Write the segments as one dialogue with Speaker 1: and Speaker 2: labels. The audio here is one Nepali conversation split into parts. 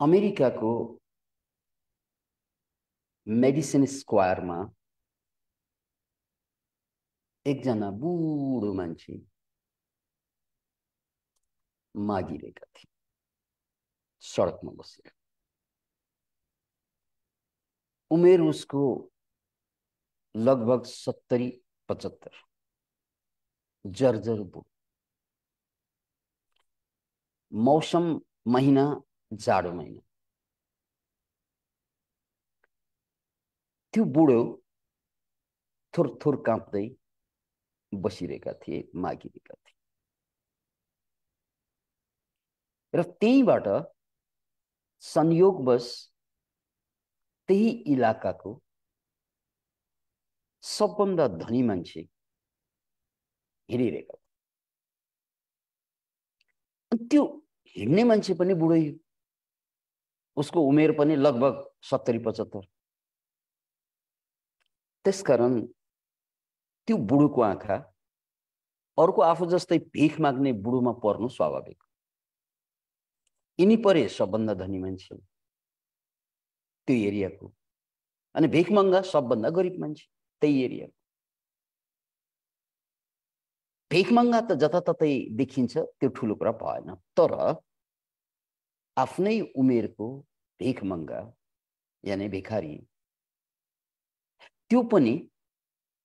Speaker 1: अमेरिकाको मेडिसिन स्क्वायरमा एकजना बुढो मान्छे मागिरहेका थिए सडकमा बसेर उमेर उसको लगभग सत्तरी पचहत्तर जर्जर बुढो मौसम महिना जाडो महिना। त्यो बुढो थुर थुर काँप्दै बसिरहेका थिए मागिरहेका थिए। र त्यहीँबाट संयोगवश त्यही इलाकाको सबभन्दा धनी मान्छे हिँडिरहेका त्यो हिँड्ने मान्छे पनि बुढै उसको उमेर पनि लगभग सत्तरी पचहत्तर। त्यसकारण त्यो बुढोको आँखा अर्को आफू जस्तै भिख माग्ने बुढोमा पर्नु स्वाभाविक यिनी परे सबभन्दा धनी मान्छे त्यो एरियाको। अनि भिख मङ्गा सबभन्दा गरिब मान्छे त्यही एरियाको भिख मङ्गा त जताततै देखिन्छ त्यो ठुलो कुरा भएन। तर आफ्नै उमेरको भिख यानि भिखारी। त्यो पनि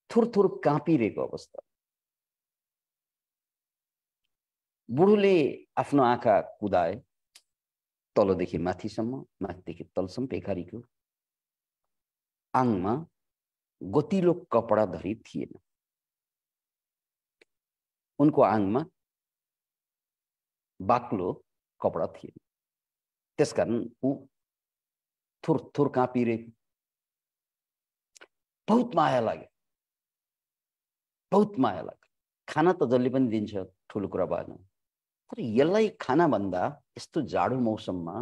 Speaker 1: थुरथुर काँपिरहेको अवस्था। बुढोले आफ्नो आँखा कुदाए तलदेखि माथिसम्म माथिदेखि तलसम्म भिखारीको आङमा गतिलो कपडा धरी थिएन। उनको आङमा बाक्लो कपडा थिएन। त्यसकारण ऊ थुर थुर काँपिरहेको बहुत माया लाग्यो बहुत माया लाग्यो खाना त जसले पनि दिन्छ ठुलो कुरा भएन. तर यसलाई खानाभन्दा यस्तो जाडो मौसममा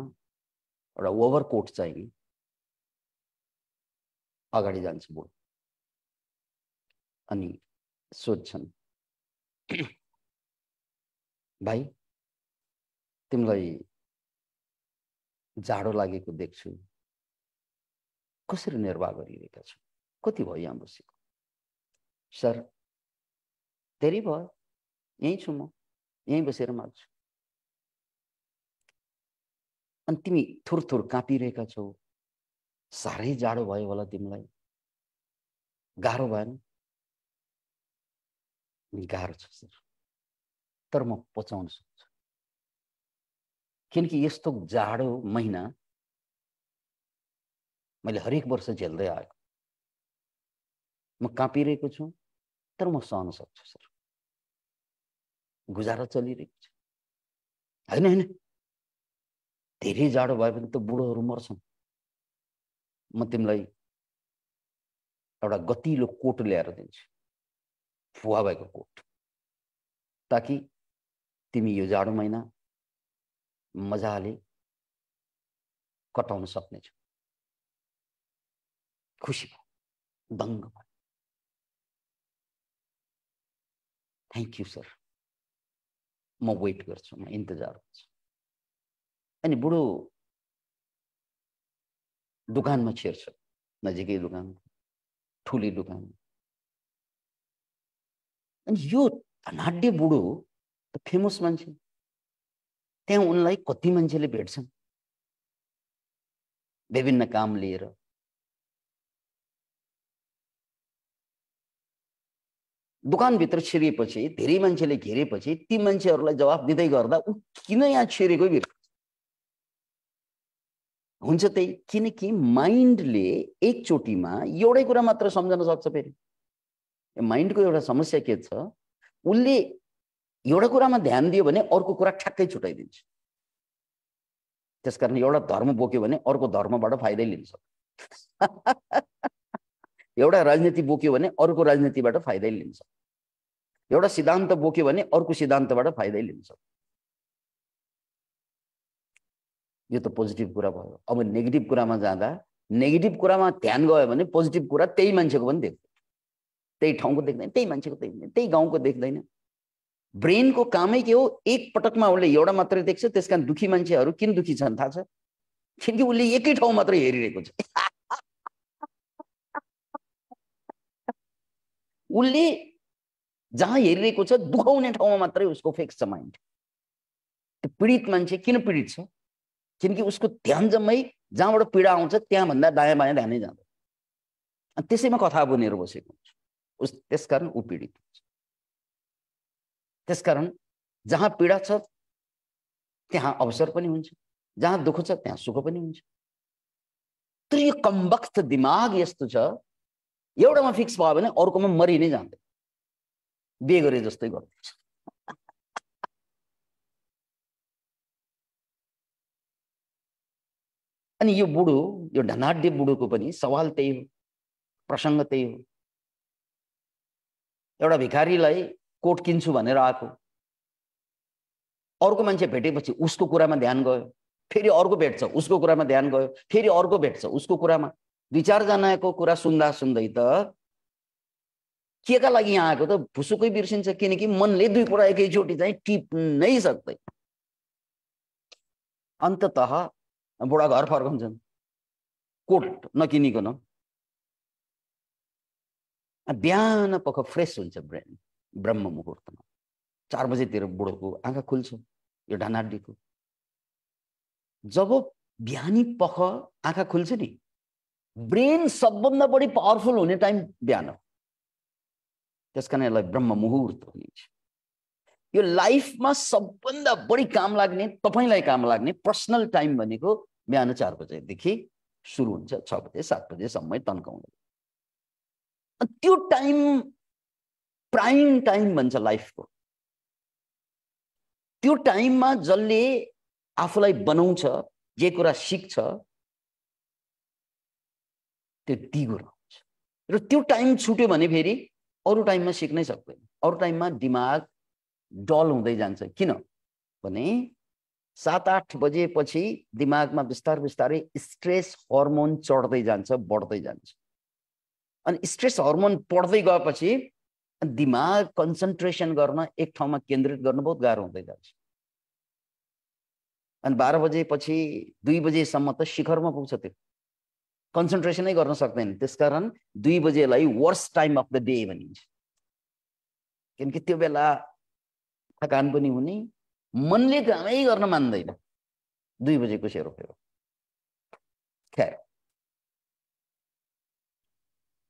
Speaker 1: एउटा ओभरकोट चाहिँ अगाडि जान्छ बुढो अनि सोध्छन् भाइ तिमीलाई जाडो लागेको देख्छु। कसरी निर्वाह गरिरहेका छौ कति भयो यहाँ बसेको सर धेरै भयो। यहीँ छु म। यहीँ बसेर माग्छु। अनि तिमी थुर थुर काँपिरहेका छौ। साह्रै जाडो भयो होला तिमीलाई। गाह्रो भएन। गाह्रो छ सर। तर म पचाउन सक्छु। किनकि यस्तो जाडो महिना मैले हरेक वर्ष झेल्दै आएको। म काँपिरहेको छु तर म सहन सक्छु सर। गुजारा चलिरहेको छ। होइन होइन। धेरै जाडो भयो भने त बुढोहरू मर्छन्। म तिमीलाई एउटा गतिलो कोट ल्याएर दिन्छु। फुवा भएको कोट। ताकि तिमी यो जाडो महिना मजाले कटाउन सक्नेछौ। खुसी भयो दङ्ग भयो। थ्याङ्क यू सर म वेट गर्छु म इन्तजार गर्छु। अनि बुढो दोकानमा छिर्छ नजिकै दोकान ठुली दोकान। अनि यो धनाड्य बुढो त फेमस मान्छे। त्यहाँ उनलाई कति मान्छेले भेट्छन्? विभिन्न काम लिएर दोकानभित्र छिरेपछि धेरै मान्छेले घेरेपछि ती मान्छेहरूलाई जवाफ दिँदै गर्दा ऊ किन यहाँ छिरेको बिर्स हुन्छ त्यही किनकि माइन्डले एकचोटिमा एउटै कुरा मात्र सम्झन सक्छ फेरि। माइन्डको एउटा समस्या के छ? उसले एउटा कुरामा ध्यान दियो भने अर्को कुरा ठ्याक्कै छुट्याइदिन्छ त्यसकारण एउटा धर्म बोक्यो भने अर्को धर्मबाट फाइदै लिन्छ। एउटा राजनीति बोक्यो भने अर्को राजनीतिबाट फाइदै लिन्छ। एउटा सिद्धान्त बोक्यो भने अर्को सिद्धान्तबाट फाइदै लिन्छ। यो त पोजिटिभ कुरा भयो। अब नेगेटिभ कुरामा जाँदा नेगेटिभ कुरामा ध्यान गयो भने पोजिटिभ कुरा त्यही मान्छेको पनि देख्दैन। त्यही ठाउँको देख्दैन त्यही मान्छेको देख्दैन त्यही गाउँको देख्दैन। ब्रेनको कामै के हो? एक पटकमा उसले एउटा मात्रै देख्छ त्यस कारण दुखी मान्छेहरू किन दुखी छन् थाहा छ? किनकि उसले एकै ठाउँ मात्र हेरिरहेको छ। उसले जहाँ हेरिरहेको छ दुखाउने ठाउँमा मात्रै उसको फिक्स छ माइन्ड त्यो पीडित मान्छे किन पीडित छ? किनकि उसको ध्यान जम्मै जहाँबाट पीडा आउँछ त्यहाँभन्दा दायाँ बायाँ ध्यानै जाँदैन। अनि त्यसैमा कथा बुनेर बसेको हुन्छ। उस त्यसकारण ऊ पीडित हुन्छ। त्यसकारण जहाँ पीडा छ त्यहाँ अवसर पनि हुन्छ। जहाँ दुःख छ त्यहाँ सुख पनि हुन्छ। तर यो कमबख्त दिमाग यस्तो छ एउटामा फिक्स भयो भने अर्कोमा मरि नै जाँदैन बिहे गरे जस्तै गर्दैछ। अनि यो बुढो यो ढनाड्य बुढोको पनि सवाल त्यही हो प्रसङ्ग त्यही हो। एउटा भिखारीलाई कोट किन्छु भनेर आएको। अर्को मान्छे भेटेपछि उसको कुरामा ध्यान गयो फेरि अर्को भेट्छ उसको कुरामा ध्यान गयो फेरि अर्को भेट्छ उसको कुरामा। दुई चारजनाको कुरा सुन्दा सुन्दै त केका लागि यहाँ आएको त भुसुकै बिर्सिन्छ किनकि मनले दुई कुरा एकैचोटि चाहिँ टिप्नै सक्दैन। अन्तत बुढा घर फर्कन्छन्। कोट नकिनिकन। बिहान पख फ्रेस हुन्छ ब्रेन ब्रह्म मुहुर्तमा। चार बजेतिर बुढोको आँखा खुल्छ यो ढानाडीको जब बिहानी पख आँखा खुल्छ नि ब्रेन सबभन्दा बढी पावरफुल हुने टाइम बिहान हो त्यस कारण यसलाई ब्रह्म मुहुर्त भनिन्छ यो लाइफमा सबभन्दा बढी काम लाग्ने तपाईँलाई काम लाग्ने पर्सनल टाइम भनेको बिहान चार बजेदेखि सुरु हुन्छ छ बजे सात बजेसम्म तन्काउने त्यो टाइम प्राइम टाइम भन्छ लाइफको त्यो टाइममा जसले आफूलाई बनाउँछ जे कुरा सिक्छ त्यो दिगो रहन्छ र त्यो टाइम छुट्यो भने फेरि अरू टाइममा सिक्नै सक्दैन। अरू टाइममा दिमाग डल हुँदै जान्छ। किन? भने सात आठ बजेपछि दिमागमा बिस्तार बिस्तारै स्ट्रेस हर्मोन चढ्दै जान्छ बढ्दै जान्छ। अनि स्ट्रेस हर्मोन बढ्दै गएपछि दिमाग कन्सन्ट्रेसन गर्न एक ठाउँमा केन्द्रित गर्न बहुत गाह्रो हुँदै जान्छ। अनि बाह्र बजेपछि दुई बजेसम्म त शिखरमा पुग्छ त्यो। कन्सन्ट्रेसनै गर्न सक्दैन। त्यसकारण दुई बजेलाई worst time of the day भनिन्छ। किनकि त्यो बेला थकान पनि हुने मनले कामै गर्न मान्दैन। दुई बजेको सेरो फेरो।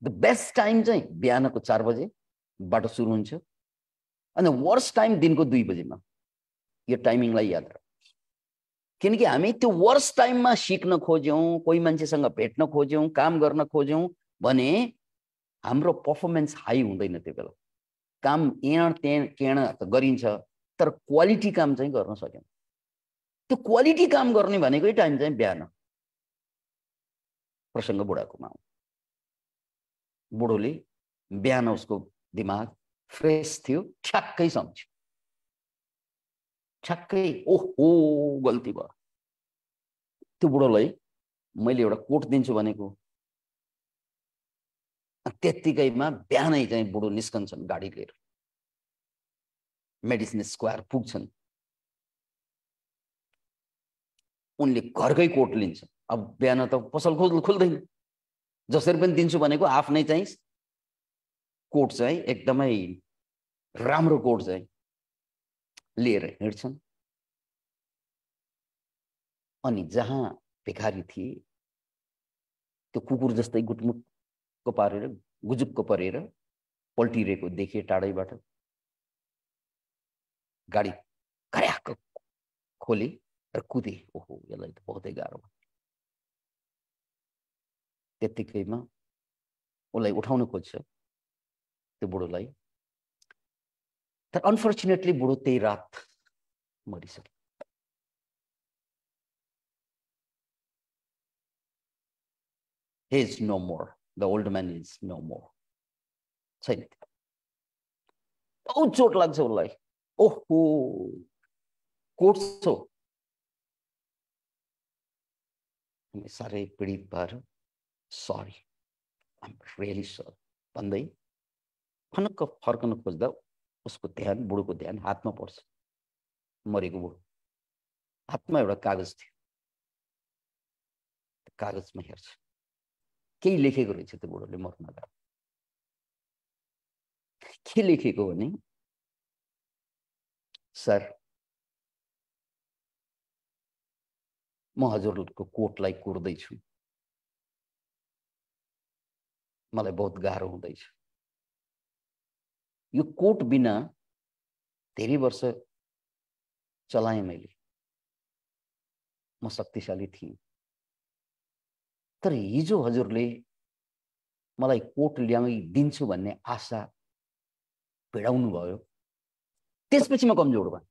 Speaker 1: द बेस्ट टाइम चाहिँ बिहानको चार बजेबाट सुरु हुन्छ। अनि वर्स्ट टाइम दिनको दुई बजेमा। यो टाइमिङलाई याद राख। किनकि हामी त्यो वर्स्ट टाइममा सिक्न खोज्यौँ कोही मान्छेसँग भेट्न खोज्यौँ काम गर्न खोज्यौँ भने हाम्रो पर्फर्मेन्स हाई हुँदैन त्यो बेला। काम एण तेण केण त गरिन्छ तर क्वालिटी काम चाहिँ गर्न सकेन। त्यो क्वालिटी काम गर्ने भनेकै टाइम चाहिँ बिहान। प्रसङ्ग बुढाकोमा बुढोले बिहान उसको दिमाग फ्रेस थियो ठ्याक्कै सम्झ्यो। ठ्याक्कै ओहो गल्ती भयो। त्यो बुढोलाई मैले एउटा कोट दिन्छु भनेको। त्यत्तिकैमा बिहानै चाहिँ बुढो निस्कन्छन् गाडी लिएर। मेडिसिन स्क्वायर पुग्छन्। उनले घरकै कोट लिन्छ। अब बिहान त पसल खोल खुल्दैन। जसरी पनि दिन्छु भनेको आफ्नै चाहिँ कोट चाहिँ एकदमै राम्रो कोट चाहिँ लिएर हिँड्छन्। अनि जहाँ भिखारी थिए त्यो कुकुर जस्तै गुटमुटको पारेर गुजुक्क परेर पल्टिरहेको देखे टाढैबाट। गाडी खर्याक खोले र कुदे। ओहो यसलाई त बहुतै गाह्रो त्यत्तिकैमा उसलाई उठाउन खोज्छ। त्यो बुढोलाई। तर अनफर्चुनेटली बुढो त्यही रात मरिसक्यो। He is no more. The old man is no more. छैन बहुत चोट लाग्छ उसलाई ओहो कोट्छ हामी साह्रै पीडित भएर सरी आम रियली सरी भन्दै फनक्क फर्कन खोज्दा उसको ध्यान बुढोको ध्यान हातमा पर्छ मरेको बुढो हातमा एउटा कागज थियो कागजमा हेर्छ केही लेखेको रहेछ त्यो बुढोले मर्न अगाडि के लेखेको भने सर म हजुरको कोटलाई कुर्दैछु। मलाई बहुत गाह्रो हुँदैछ। यो कोट बिना धेरै वर्ष चलाएँ मैले। म शक्तिशाली थिएँ। तर हिजो हजुरले मलाई कोट ल्याइदिन्छु भन्ने आशा भिडाउनु भयो। त्यसपछि म कमजोर भएँ।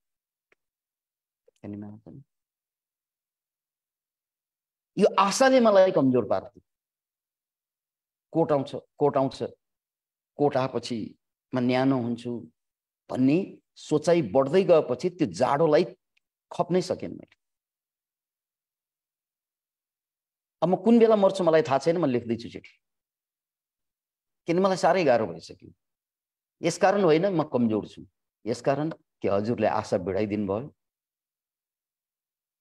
Speaker 1: यो आशाले मलाई कमजोर पार्थ्यो। कोट आउँछ कोट आउँछ कोट आएपछि म न्यानो हुन्छु भन्ने सोचाइ बढ्दै गएपछि त्यो जाडोलाई खप्नै सकेन मैले। अब म कुन बेला मर्छु मलाई थाहा छैन म लेख्दैछु चिठी। किन मलाई साह्रै गाह्रो भइसक्यो। यसकारण होइन म कमजोर छु। यसकारण कि हजुरले आशा भिडाइदिनु भयो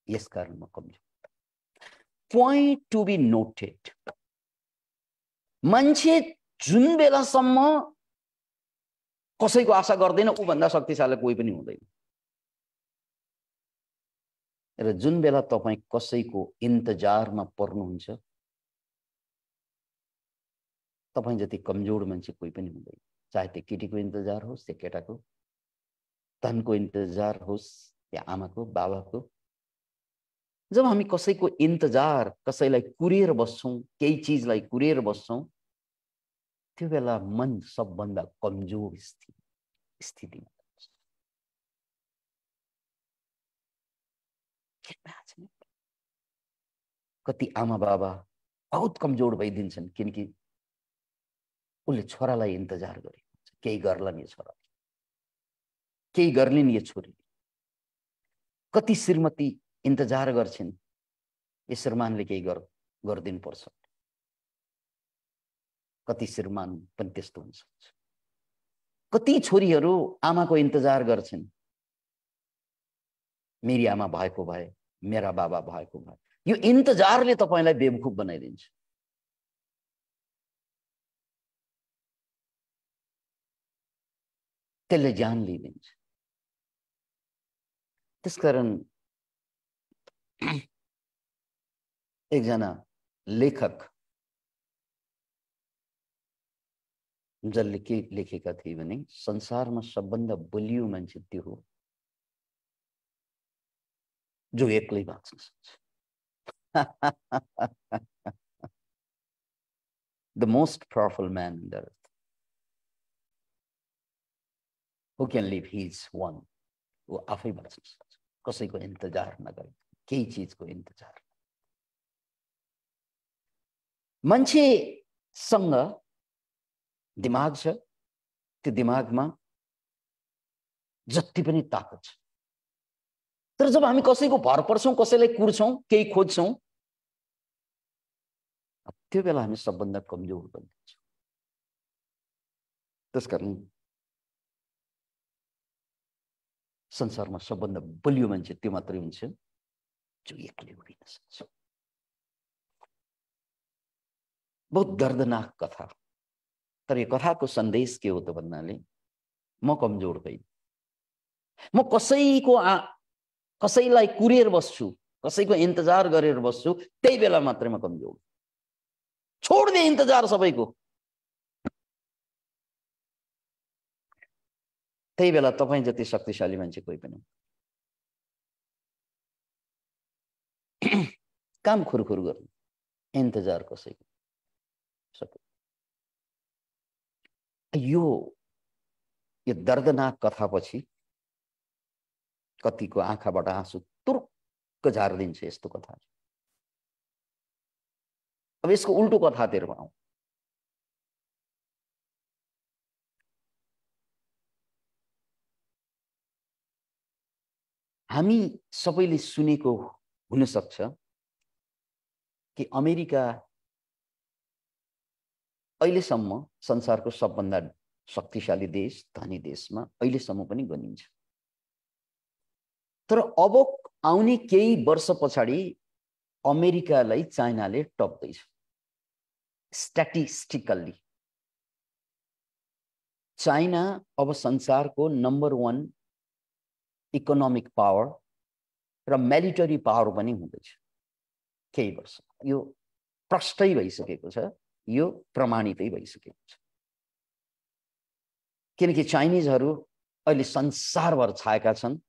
Speaker 1: यसकारण म कमजोर। पोइन्ट टु बी नोटेड मान्छे जुन बेलासम्म कसैको आशा गर्दैन ऊभन्दा शक्तिशाली कोही पनि हुँदैन। र जुन बेला तपाईँ कसैको इन्तजारमा पर्नुहुन्छ तपाईँ जति कमजोर मान्छे कोही पनि हुँदैन। चाहे त्यो केटीको इन्तजार होस् त्यो केटाको। धनको इन्तजार होस् या आमाको बाबाको। जब हामी कसैको इन्तजार कसैलाई कुरेर बस्छौँ केही चिजलाई कुरेर बस्छौँ त्यो बेला मन सबभन्दा कमजोर स्थिति स्थितिमा। कति आमा बाबा बहुत कमजोर भइदिन्छन् किनकि उसले छोरालाई इन्तजार गरेको केही गर्लान् यो छोरा। केही गर्लिन् यो छोरी। कति श्रीमती इन्तजार गर्छिन् यो श्रीमानले केही गर गरिदिनु पर्छ। कति श्रीमान पनि त्यस्तो हुन सक्छ। कति छोरीहरू आमाको इन्तजार गर्छन्। मेरी आमा भएको भए मेरा बाबा भएको भए यो इन्तजारले तपाईँलाई बेवकुफ बनाइदिन्छ। त्यसले ज्यान लिइदिन्छ। त्यसकारण एकजना लेखक जसले के लेखेका थिए भने, संसारमा सबभन्दा बलियो मान्छे त्यो हो। जो एक्लै बाँच्न सक्छ the most powerful man in the earth. Who can live ऊ आफै बाँच्न सक्छ कसैको इन्तजार नगरे केही चिजको इन्तजार मान्छेसँग दिमाग छ त्यो दिमागमा जति पनि ताकत छ तर जब हामी कसैको भर पर्छौँ कसैलाई कुर्छौँ केही खोज्छौँ त्यो बेला हामी सबभन्दा कमजोर बनिन्छौँ त्यसकारण संसारमा सबभन्दा बलियो मान्छे त्यो मात्रै हुन्छ जो एक्लै उभिन सक्छ। बहुत दर्दनाक कथा। तर यो कथाको सन्देश के हो त भन्नाले म कमजोर होइन म कसैको कसैलाई कुरेर बस्छु कसैको इन्तजार गरेर बस्छु त्यही बेला मात्रै म कमजोर छोडिदिए इन्तजार सबैको। त्यही बेला तपाईँ जति शक्तिशाली मान्छे कोही पनि काम खुरखुर गर्नु इन्तजार कसैको। यो यो दर्दनाक कथापछि कतिको आँखाबाट आँसु तुर्क झारिदिन्छ यस्तो कथा अब यसको उल्टो कथातिर आउँ हामी सबैले सुनेको हुनसक्छ कि अमेरिका अहिलेसम्म संसारको सबभन्दा शक्तिशाली देश धनी देशमा अहिलेसम्म पनि गनिन्छ। तर अब आउने केही वर्ष पछाडि अमेरिकालाई चाइनाले टप्दैछ। स्ट्याटिस्टिकल्ली चाइना अब संसारको नम्बर वान इकोनोमिक पावर र मिलिटरी पावर पनि हुँदैछ। केही वर्ष। यो प्रष्टै भइसकेको छ। यो प्रमाणितै भइसकेको छ। किनकि चाइनिजहरू अहिले संसारभर छाएका छन्।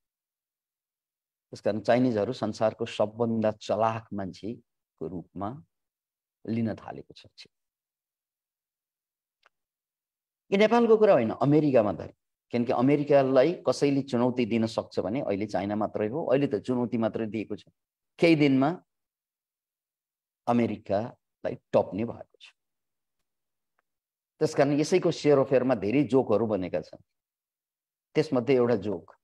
Speaker 1: त्यस कारण चाइनिजहरू संसारको सबभन्दा चलाक मान्छेको रूपमा लिन थालेको छ यो नेपालको कुरा होइन अमेरिकामा त किनकि अमेरिकालाई कसैले चुनौती दिन सक्छ भने अहिले चाइना मात्रै हो अहिले त चुनौती मात्रै दिएको छ। केही दिनमा अमेरिकालाई टप्ने भएको छ। त्यस कारण यसैको सेरोफेरमा धेरै जोकहरू बनेका छन्। त्यसमध्ये एउटा जोक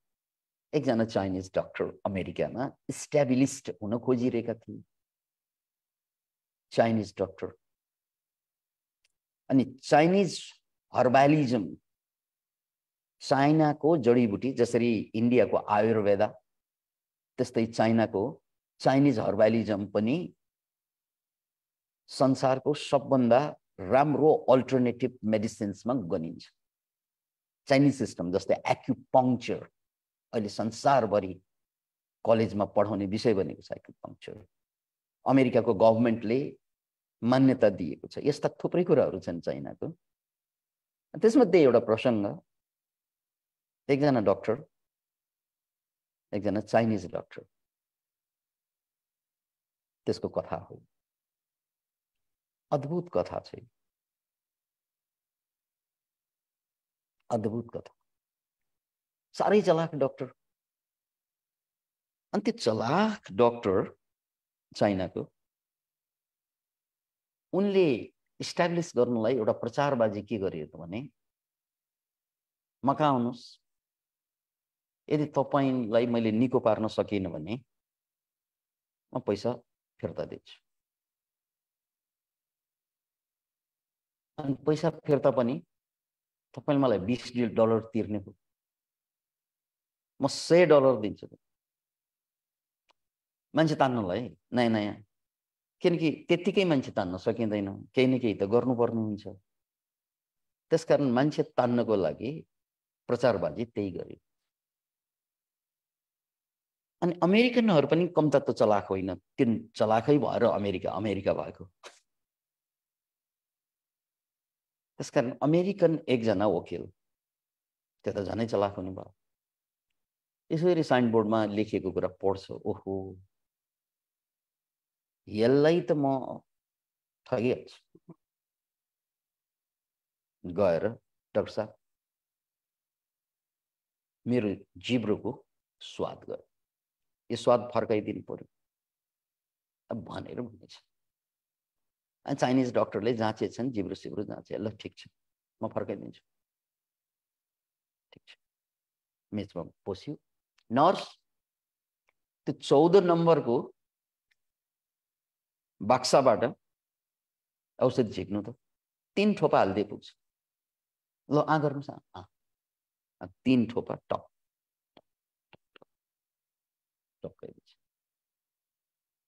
Speaker 1: एकजना चाइनिज डक्टर अमेरिकामा स्ट्याबिलिस्ट हुन खोजिरहेका थिए। Chinese doctor. अनि चाइनिज हर्बालिजम चाइनाको जडीबुटी जसरी इन्डियाको आयुर्वेदा त्यस्तै चाइनाको चाइनिज हर्बालिजम पनि संसारको सबभन्दा राम्रो अल्टरनेटिभ मेडिसिन्समा गनिन्छ। चाइनिज सिस्टम जस्तै एक्युपङ्क्चर अहिले संसारभरि कलेजमा पढाउने विषय बनेको छ एक्युपङ्क्चर अमेरिकाको गभर्मेन्टले मान्यता दिएको छ। यस्ता थुप्रै कुराहरू छन् चाइनाको। त्यसमध्ये एउटा प्रसङ्ग एकजना डक्टर एकजना चाइनिज डक्टर। त्यसको कथा हो। अद्भुत कथा छ। अद्भुत कथा। साह्रै चलाक डक्टर अनि त्यो चलाक डक्टर चाइनाको उनले इस्टाब्लिस गर्नलाई एउटा प्रचारबाजी के गरियो त भने मका आउनुहोस् यदि तपाईँलाई मैले निको पार्न सकिनँ भने म पैसा फिर्ता दिन्छु अनि पैसा फिर्ता पनि तपाईँले मलाई बिस डलर तिर्ने हो म सय डलर दिन्छु। मान्छे तान्नलाई नयाँ नयाँ। किनकि त्यत्तिकै मान्छे तान्न सकिँदैन। केही न केही त गर्नुपर्ने हुन्छ त्यसकारण मान्छे तान्नको लागि प्रचारबाजी त्यही गर्यो। अनि अमेरिकनहरू पनि कम्ता त चलाक होइन। त्यो चलाकै भएर अमेरिका अमेरिका भएको। त्यसकारण अमेरिकन एकजना वकिल त्यो त झनै चलाक हुने भयो। यसरी साइनबोर्डमा लेखिएको कुरा पढ्छ। ओहो। यसलाई त म ठगिहाल्छु। गएर डाक्टर साहब मेरो जिब्रोको स्वाद गर। यो स्वाद फर्काइदिनु पर्यो। भनेर भनेछ। अनि चाइनिज डक्टरले जाँचेछन् जिब्रो सिब्रो जाँचे। ल ठिक छ। म फर्काइदिन्छु। ठिक छ। मेचमा पस्यो नर्स त्यो चौध नम्बरको बाक्साबाट औषधि झिक्नु त। तिन ठोपा हालिदिए पुग्छ। ल आ गर्नुहोस् तिन ठोपा टप। टक्कै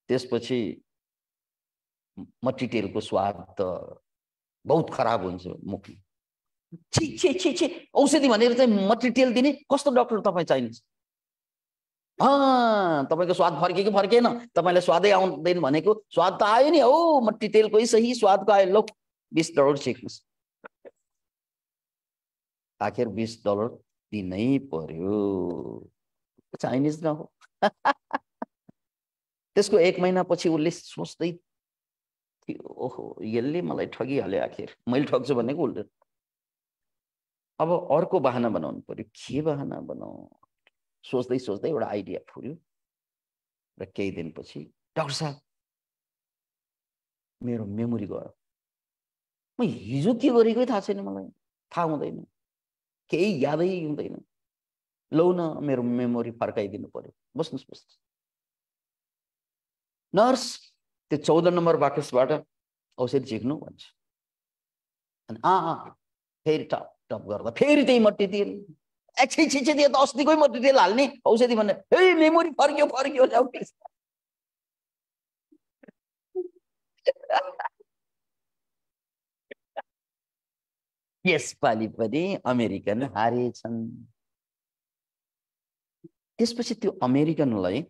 Speaker 1: त्यसपछि मट्टिटेलको स्वाद त बहुत खराब हुन्छ मुखमा। छि छि छि छि। औषधि भनेर चाहिँ मट्टिटेल दिने। कस्तो डक्टर तपाईँ चाहिन्छ तपाईँको स्वाद फर्क्यो कि फर्केन। तपाईँलाई स्वादै आउँदैन भनेको स्वाद त आयो नि। हौ मट्टितेलकै सही स्वादको आयो। लौ बिस डलर सिक्नुहोस्। आखिर बिस डलर दिनै पर्यो। चाइनिज न हो। त्यसको एक महिनापछि उसले सोच्दै ओहो यसले मलाई ठगिहाल्यो आखिर। मैले ठग्छु भनेको उसले। अब अर्को बाहना बनाउनु पर्यो। के बाहना बनाऊ? सोच्दै सोच्दै एउटा आइडिया फुर्यो र केही दिनपछि डाक्टर साहब मेरो मेमोरी गयो। म हिजो के गरेकै थाहा छैन मलाई। थाहा हुँदैन। केही यादै हुँदैन। लौ न मेरो मेमोरी फर्काइदिनु पर्यो। बस्नुहोस् बस्नुहोस्। नर्स त्यो चौध नम्बर बाकसबाट औषधि झिक्नु भन्छ। अनि अँ फेरि टप टप गर्दा फेरि त्यही मट्टी दिए एकछिन छिछिन यो त अस्तिकै म तेल हाल्ने औषधि भन्ने हे मेमोरी फर्कियो फर्कियो ल्याउ यसपालि पनि अमेरिकन हारेछन् त्यसपछि त्यो अमेरिकनलाई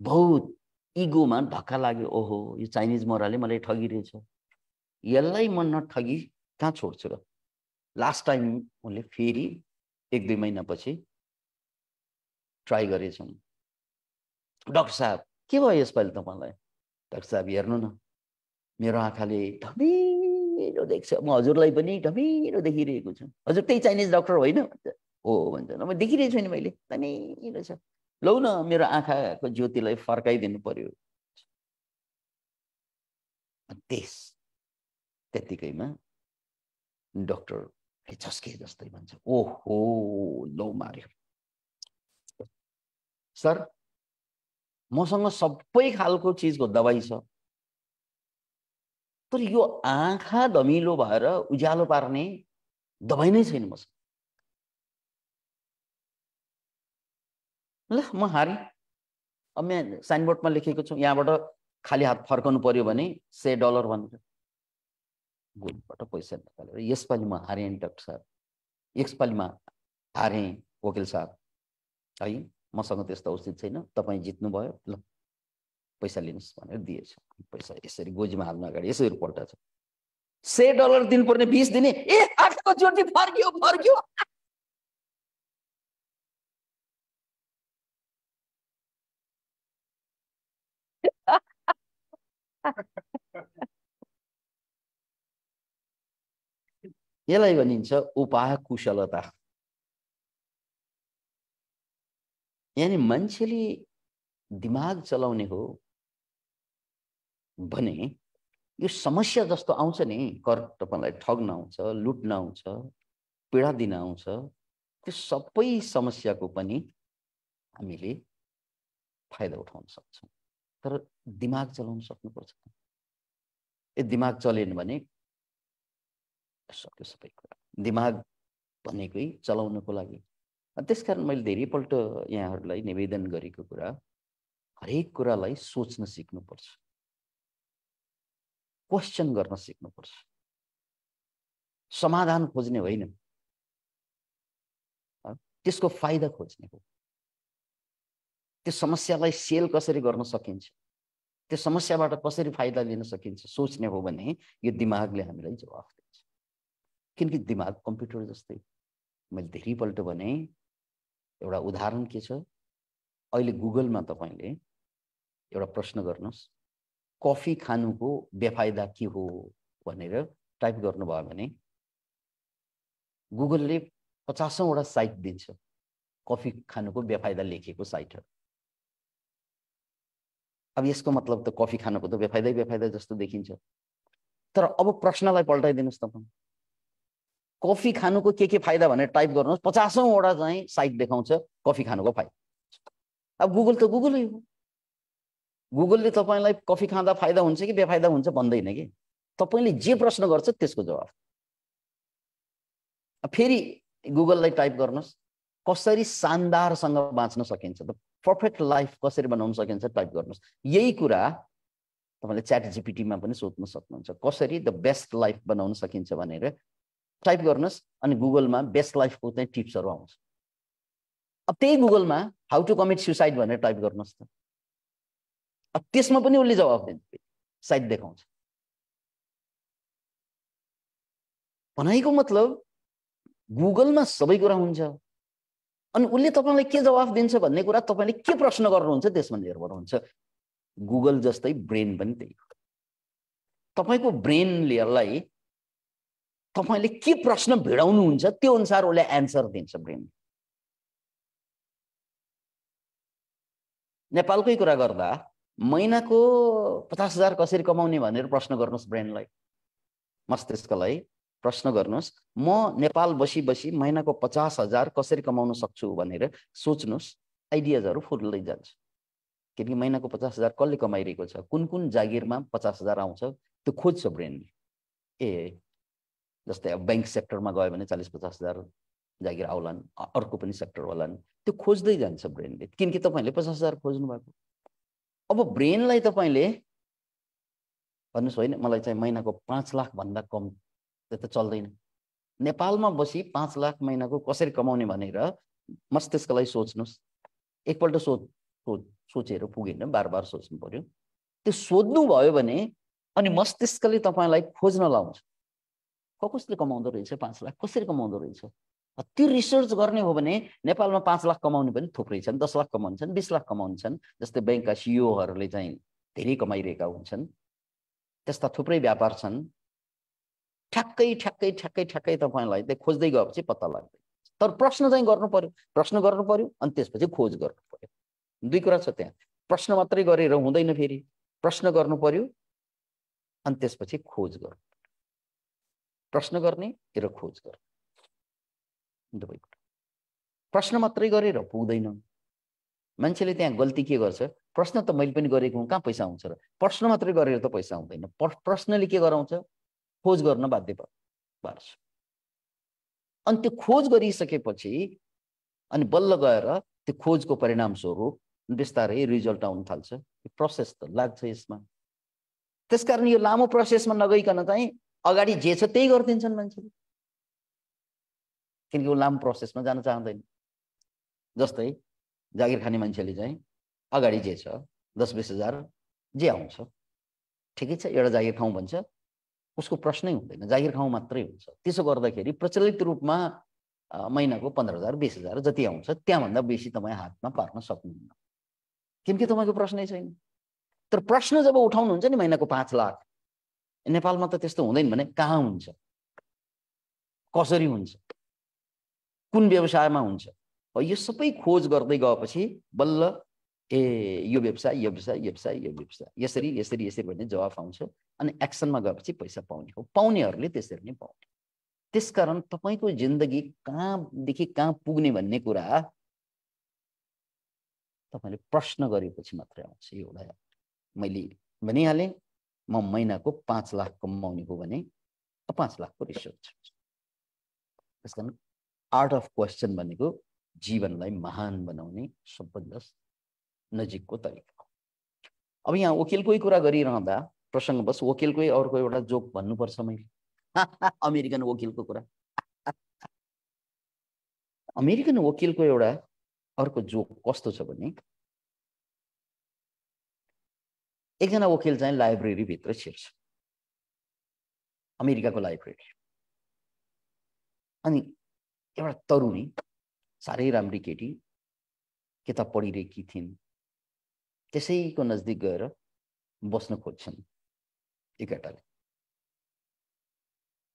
Speaker 1: बहुत इगोमा धक्का लाग्यो। ओहो यो चाइनिज मराले मलाई ठगिरहेछ। यसलाई म नठगी कहाँ छोड्छु र? लास्ट टाइम उनले फेरि एक दुई महिनापछि ट्राई गरेछौँ डक्टर साहब के भयो यसपालि तपाईँलाई? डाक्टर साहब हेर्नु न। मेरो आँखाले धमिलो देख्छ। म हजुरलाई पनि धमिलो देखिरहेको छु। हजुर त्यही चाइनिज डक्टर होइन? हो भन्छ म देखिरहेको नि मैले। धमिलो छ। लौ न मेरो आँखाको ज्योतिलाई फर्काइदिनु पर्यो। त्यस त्यत्तिकैमा डक्टर झस्के जस्तै भन्छ ओहो लौ मार्यो सर मसँग सबै खालको चिजको दबाई छ तर यो आँखा धमिलो भएर उज्यालो पार्ने दबाई नै छैन मसँग ल म हारेँ अब यहाँ साइनबोर्डमा लेखेको छु यहाँबाट खाली हात फर्काउनु पर्यो भने से डलर भनेर गोलीबाट पैसा निकालेर यसपालि म हारेँ डाक्टर साहब। यसपालिमा हारेँ वकिल साहब। है मसँग त्यस्तो औषध छैन तपाईँ जित्नुभयो ल पैसा लिनुहोस् भनेर दिएछ। पैसा यसरी गोजीमा हाल्नु अगाडि यसरी पल्टाछ से डलर दिनुपर्ने बिस दिने ए आँखाको ज्योति फर्क्यो फर्क्यो। यसलाई भनिन्छ उपाय कुशलता यानि मान्छेले दिमाग चलाउने हो भने यो समस्या जस्तो आउँछ नि कर तपाईँलाई ठग्न आउँछ लुट्न आउँछ पीडा दिन आउँछ त्यो सबै समस्याको पनि हामीले फाइदा उठाउन सक्छौँ। तर दिमाग चलाउन सक्नुपर्छ। ए दिमाग चलेन भने सक्यो सबै कुरा। दिमाग भनेकै चलाउनको लागि। त्यसकारण मैले धेरैपल्ट यहाँहरूलाई निवेदन गरेको कुरा हरेक कुरालाई सोच्न सिक्नुपर्छ। क्वेसन गर्न सिक्नुपर्छ। समाधान खोज्ने होइन। त्यसको फाइदा खोज्ने हो। त्यो समस्यालाई सेल कसरी गर्न सकिन्छ? त्यो समस्याबाट कसरी फाइदा लिन सकिन्छ सोच्ने हो भने यो दिमागले हामीलाई जवाफ किनकि दिमाग कम्प्युटर जस्तै। मैले धेरैपल्ट भने एउटा उदाहरण के छ? अहिले गुगलमा तपाईँले एउटा प्रश्न गर्नुहोस् कफी खानुको बेफाइदा के हो भनेर टाइप गर्नुभयो भने? गुगलले पचासौँवटा साइट दिन्छ कफी खानुको बेफाइदा लेखेको साइटहरू। अब यसको मतलब त कफी खानुको त बेफाइदै बेफाइदा जस्तो देखिन्छ। तर अब प्रश्नलाई पल्टाइदिनुहोस् तपाईँ। कफी खानुको के के फाइदा भनेर टाइप गर्नुहोस्। पचासौँवटा चाहिँ साइट देखाउँछ कफी खानुको फाइदा अब गुगल त गुगलै हो। गुगलले तपाईँलाई कफी खाँदा फाइदा हुन्छ कि बेफाइदा हुन्छ भन्दैन कि? तपाईँले जे प्रश्न गर्छ त्यसको जवाफ। फेरि गुगललाई टाइप गर्नुहोस्। कसरी शानदारसँग बाँच्न सकिन्छ? त पर्फेक्ट लाइफ कसरी बनाउन सकिन्छ टाइप गर्नुहोस्। यही कुरा तपाईँले च्याट जिपिटीमा पनि सोध्न सक्नुहुन्छ। कसरी द बेस्ट लाइफ बनाउन सकिन्छ भनेर टाइप गर्नुहोस् अनि गुगलमा बेस्ट लाइफको चाहिँ टिप्सहरू आउँछ। अब त्यही गुगलमा हाउ टु कमिट सुसाइड भनेर टाइप गर्नुहोस् त। अब त्यसमा पनि उसले जवाब दिन्छ। साइट देखाउँछ। भनाइको मतलब गुगलमा सबै कुरा हुन्छ। अनि उसले तपाईँलाई के जवाफ दिन्छ भन्ने कुरा तपाईँले के प्रश्न गर्नुहुन्छ त्यसमा निर्भर हुन्छ। गुगल जस्तै ब्रेन पनि त्यही हो। तपाईँको ब्रेनलेलाई तपाईँले के प्रश्न भिडाउनुहुन्छ त्यो अनुसार उसले एन्सर दिन्छ ब्रेन नेपालकै कुरा गर्दा महिनाको पचास हजार कसरी कमाउने भनेर प्रश्न गर्नुहोस् ब्रेनलाई। मस्तिष्कलाई प्रश्न गर्नुहोस् म नेपाल बसी बसी महिनाको पचास हजार कसरी कमाउन सक्छु भनेर सोच्नुहोस् आइडियाजहरू फुल्दै जान्छ। किनकि महिनाको पचास हजार कसले कमाइरहेको छ कुन कुन जागिरमा पचास हजार आउँछ त्यो खोज्छ ब्रेनले। ए जस्तै अब ब्याङ्क सेक्टरमा गयो भने चालिस पचास हजार जागिर आउलान् अर्को पनि सेक्टर होलान् त्यो खोज्दै जान्छ ब्रेनले किनकि तपाईँले पचास हजार खोज्नु भएको। अब ब्रेनलाई तपाईँले भन्नुहोस् होइन मलाई चाहिँ महिनाको पाँच लाखभन्दा कम त्यो त चल्दैन। नेपालमा बसी पाँच लाख महिनाको कसरी कमाउने भनेर मस्तिष्कलाई सोच्नुहोस्। एकपल्ट सोच सोच सोचेर पुगेन बार बार सोच्नु पर्यो। त्यो सोध्नु भयो भने अनि मस्तिष्कले तपाईँलाई खोज्न लाउँछ। कसले कमाउँदो रहेछ पाँच लाख? कसरी कमाउँदो रहेछ? त्यो रिसर्च गर्ने हो भने नेपालमा पाँच लाख कमाउने पनि थुप्रै छन् दस लाख कमाउने छन् बिस लाख कमाउने छन् जस्तै ब्याङ्कका सिओहरूले चाहिँ धेरै कमाइरहेका हुन्छन्। त्यस्ता थुप्रै व्यापार छन्। ठ्याक्कै ठ्याक्कै ठ्याक्कै ठ्याक्कै तपाईँलाई त्यो खोज्दै गएपछि पत्ता लाग्दैन। तर प्रश्न चाहिँ गर्नु पर्यो। प्रश्न गर्नु पर्यो अनि त्यसपछि खोज गर्नु पर्यो। दुई कुरा छ त्यहाँ। प्रश्न मात्रै गरेर हुँदैन फेरि। प्रश्न गर्नु पर्यो अनि त्यसपछि खोज गर्नु प्रश्न गर्ने र खोज गर्ने। दुवै प्रश्न मात्रै गरेर पुग्दैन। मान्छेले त्यहाँ गल्ती के गर्छ? प्रश्न त मैले पनि गरेको हुँ कहाँ पैसा आउँछ र? प्रश्न मात्रै गरेर त पैसा आउँदैन। प्रश्नले के गराउँछ? खोज गर्न बाध्य पार्छ। अनि त्यो खोज गरिसकेपछि अनि बल्ल गएर त्यो खोजको परिणाम स्वरूप बिस्तारै रिजल्ट आउनु थाल्छ। प्रोसेस त लाग्छ यसमा। त्यसकारण यो लामो प्रोसेसमा नगइकन चाहिँ अगाडि जे छ त्यही गरिदिन्छन् मान्छेले। किनकि ऊ लामो प्रोसेसमा जान चाहँदैन। जस्तै जागिर खाने मान्छेले चाहिँ अगाडि जे छ दस बिस हजार जे आउँछ ठिकै छ एउटा जागिर खाउँ भन्छ उसको प्रश्नै हुँदैन। जागिर खाउँ मात्रै हुन्छ। त्यसो गर्दाखेरि प्रचलित रूपमा महिनाको पन्ध्र हजार बिस हजार जति आउँछ त्यहाँभन्दा बेसी तपाईँ हातमा पार्न सक्नुहुन्न। किनकि तपाईँको प्रश्नै छैन। तर प्रश्न जब उठाउनुहुन्छ नि महिनाको पाँच लाख नेपालमा त त्यस्तो हुँदैन भने कहाँ हुन्छ? कसरी हुन्छ? कुन व्यवसायमा हुन्छ? यो सबै खोज गर्दै गएपछि बल्ल ए यो व्यवसाय यो व्यवसाय यो व्यवसाय यो व्यवसाय। यसरी यसरी यसरी भन्ने जवाफ आउँछ अनि एक्सनमा गएपछि पैसा पाउने हो। पाउनेहरूले त्यसरी नै पाउने। त्यसकारण तपाईँको जिन्दगी कहाँदेखि कहाँ पुग्ने भन्ने कुरा तपाईँले प्रश्न गरेपछि मात्रै आउँछ। एउटा मैले भनिहालेँ म महिनाको पाँच लाख कमाउने हो भने पाँच लाखको रिसर्च त्यस कारण आर्ट अफ क्वेसन भनेको जीवनलाई महान बनाउने सबभन्दा नजिकको तरिका अब यहाँ वकिलकै कुरा गरिरहँदा प्रसङ्गवश वकिलकै अर्को एउटा जोक भन्नुपर्छ मैले। अमेरिकन वकिलको कुरा। अमेरिकन वकिलको एउटा अर्को जोक कस्तो छ भने एकजना वकिल चाहिँ लाइब्रेरीभित्र छिर्छ। अमेरिकाको लाइब्रेरी। अनि एउटा तरुणी साह्रै राम्री केटी किताब पढिरहेकी थिइन्। त्यसैको नजिक गएर बस्न खोज्छन् त्यो केटाले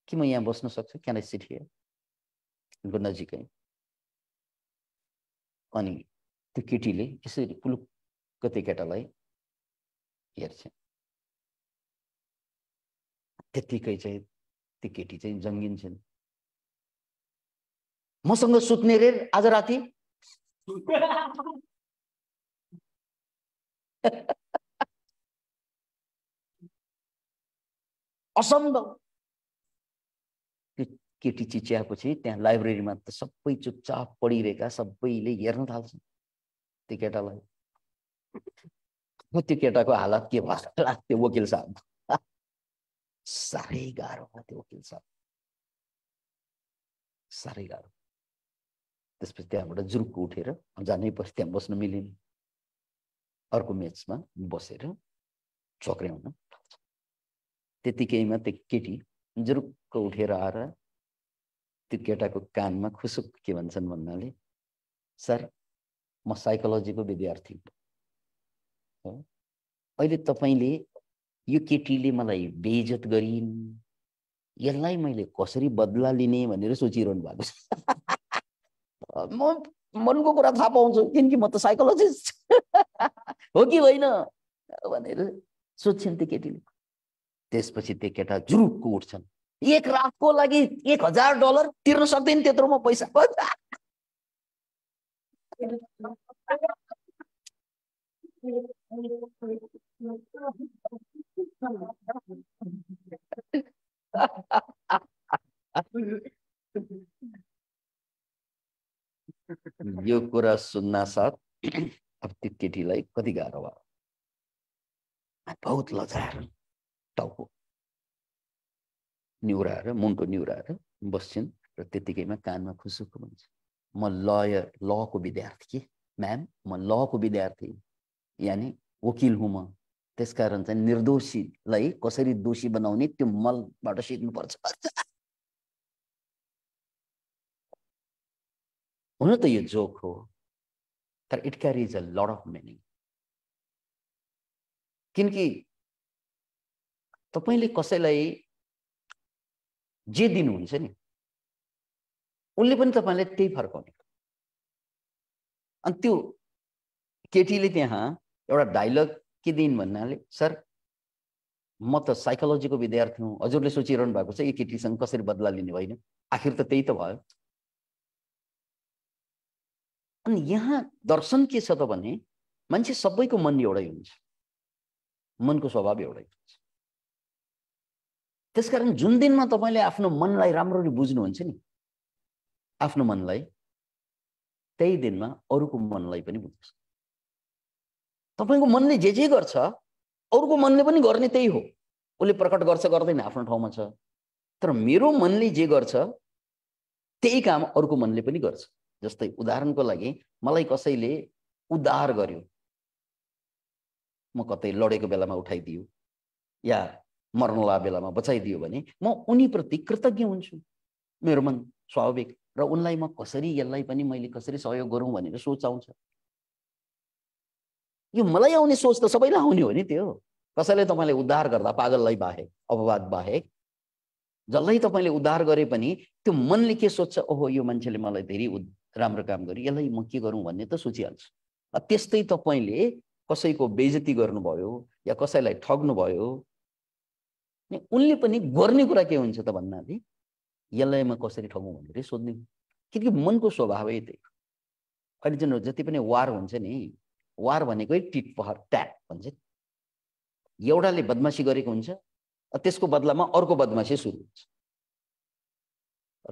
Speaker 1: के म यहाँ बस्न सक्छु? क्यान सिट उनको नजिकै। अनि त्यो केटीले यसरी पुलुक्क त्यो केटालाई हेर्छ। त्यत्तिकै चाहिँ त्यो केटी चाहिँ जङ्गिन्छन्। मसँग सुत्ने रे आज राति। असम्भव। त्यो केटी चिच्याएपछि त्यहाँ लाइब्रेरीमा त सबै चुपचाप पढिरहेका सबैले हेर्न थाल्छन्। त्यो केटालाई। त्यो केटाको हालत के भयो त्यो वकिल साहब? साह्रै गाह्रो हो त्यो वकिल साहब। साह्रै गाह्रो। त्यसपछि त्यहाँबाट जुरुक्क उठेर जानै पर्छ त्यहाँ बस्नु मिलेन। अर्को म्याचमा बसेर चक्र्याउन थाल्छ। त्यतिकैमा त्यो केटी जुरुक्क उठेर आएर त्यो केटाको कानमा खुसुक के भन्छन् भन्नाले सर म साइकोलोजीको विद्यार्थी अहिले तपाईँले यो केटीले मलाई बेइजत गरिन् यसलाई मैले कसरी बदला लिने भनेर सोचिरहनु भएको छ? म मनको कुरा थाहा पाउँछु किनकि म त साइकोलोजिस्ट हो कि होइन? भनेर सोध्छन् त्यो केटीले। त्यसपछि त्यो केटा जुरुक्क उठ्छन्। एक रातको लागि एक हजार डलर तिर्न सक्दैन त्यत्रोमा पैसा। यो कुरा सुन्न साथ अब त्यो केटीलाई कति गाह्रो भयो? बहुत लजाएर टाउको। निहुराएर मुन्टो निहुराएर बस्छन् र त्यतिकैमा कानमा खुसुक भन्छ। म लयर लको विद्यार्थी कि? म्याम म लको विद्यार्थी। यानि वकिल हुँ म त्यसकारण चाहिँ निर्दोषीलाई कसरी दोषी बनाउने त्यो मलबाट सिक्नुपर्छ. हुन त यो जोक हो तर it carries a lot of meaning किनकि तपाईँले कसैलाई जे दिनुहुन्छ नि उनले पनि तपाईँलाई त्यही फर्काउने। अनि त्यो केटीले त्यहाँ एउटा डाइलग के दिइन् भन्नाले सर म त साइकोलोजीको विद्यार्थी हुँ। हजुरले सोचिरहनु भएको छ यो केटीसँग कसरी बदला लिने होइन आखिर त त्यही त भयो। अनि यहाँ दर्शन के छ त भने मान्छे सबैको मन एउटै हुन्छ। मनको स्वभाव एउटै हुन्छ। त्यसकारण जुन दिनमा तपाईँले आफ्नो मनलाई राम्ररी बुझ्नुहुन्छ नि आफ्नो मनलाई त्यही दिनमा अरूको मनलाई पनि बुझ्छ तपाईँको मनले जे जे गर्छ अरूको मनले पनि गर्ने त्यही हो। उसले प्रकट गर्छ गर्दैन आफ्नो ठाउँमा छ। तर मेरो मनले जे गर्छ त्यही काम अरूको मनले पनि गर्छ। जस्तै उदाहरणको लागि मलाई कसैले उद्धार गर्यो। म कतै लडेको बेलामा उठाइदियो या मर्नला बेलामा बचाइदियो भने म उनीप्रति कृतज्ञ हुन्छु। मेरो मन स्वाभाविक र उनलाई म कसरी यसलाई पनि मैले कसरी सहयोग गरौँ भनेर सोच आउँछ यो मलाई आउने सोच त सबैलाई आउने हो नि त्यो। कसैले तपाईँले उद्धार गर्दा पागललाई बाहेक अपवाद बाहेक जसलाई तपाईँले उद्धार गरे पनि त्यो मनले के सोध्छ ओहो यो मान्छेले मलाई धेरै राम्रो काम गर्यो। यसलाई म के गरौँ भन्ने त सोचिहाल्छु। त्यस्तै तपाईँले कसैको बेजती गर्नुभयो या कसैलाई ठग्नुभयो उनले पनि गर्ने कुरा के हुन्छ त भन्नाले यसलाई म कसरी ठगौँ भनेर सोध्ने किनकि मनको स्वभावै त्यही। अहिले जुन जति पनि वार हुन्छ नि वार भनेकै टिट पहर ट्याट भन्छ। एउटाले बदमासी गरेको हुन्छ त्यसको बदलामा अर्को बदमासी सुरु हुन्छ।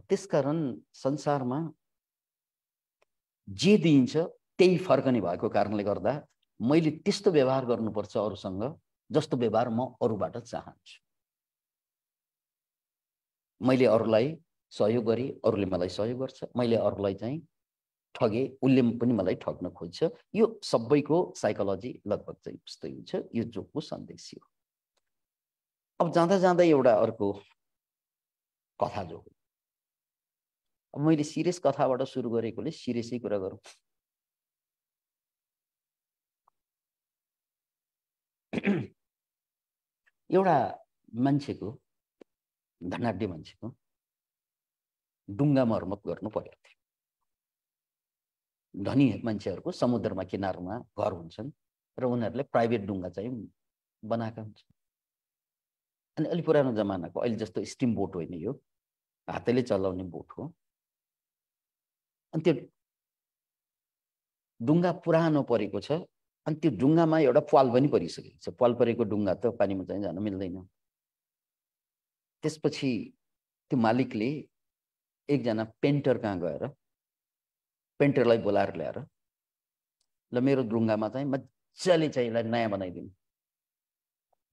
Speaker 1: त्यसकारण संसारमा जे दिइन्छ त्यही फर्कने भएको कारणले गर्दा मैले त्यस्तो व्यवहार गर्नुपर्छ अरूसँग जस्तो व्यवहार म अरूबाट चाहन्छु। मैले अरूलाई सहयोग गरेँ अरूले मलाई सहयोग गर्छ। मैले अरूलाई चाहिँ ठगे उसले पनि मलाई ठग्न खोज्छ। यो सबैको साइकोलोजी लगभग चाहिँ उस्तै हुन्छ। यो जोकको सन्देश हो। अब जाँदा जाँदा एउटा अर्को कथा जो अब मैले सिरियस कथाबाट सुरु गरेकोले सिरियसै कुरा गरौँ। एउटा मान्छेको धनाढ्य मान्छेको डुङ्गा मर्मत गर्नु परेको थियो धनी मान्छेहरूको समुद्रमा किनारमा घर हुन्छन् र उनीहरूले प्राइभेट डुङ्गा चाहिँ बनाएका हुन्छन्। अनि अलि पुरानो जमानाको अहिले जस्तो स्टिम बोट होइन यो। हातैले चलाउने बोट हो। अनि त्यो डुङ्गा पुरानो परेको छ। अनि त्यो डुङ्गामा एउटा पाल पनि परिसकेको छ। पाल परेको डुङ्गा त पानीमा चाहिँ जान मिल्दैन। त्यसपछि त्यो मालिकले एकजना पेन्टर कहाँ गएर पेन्टरलाई बोलाएर ल्याएर ल मेरो डुङ्गामा चाहिँ मजाले चाहिँ यसलाई नयाँ बनाइदिनु।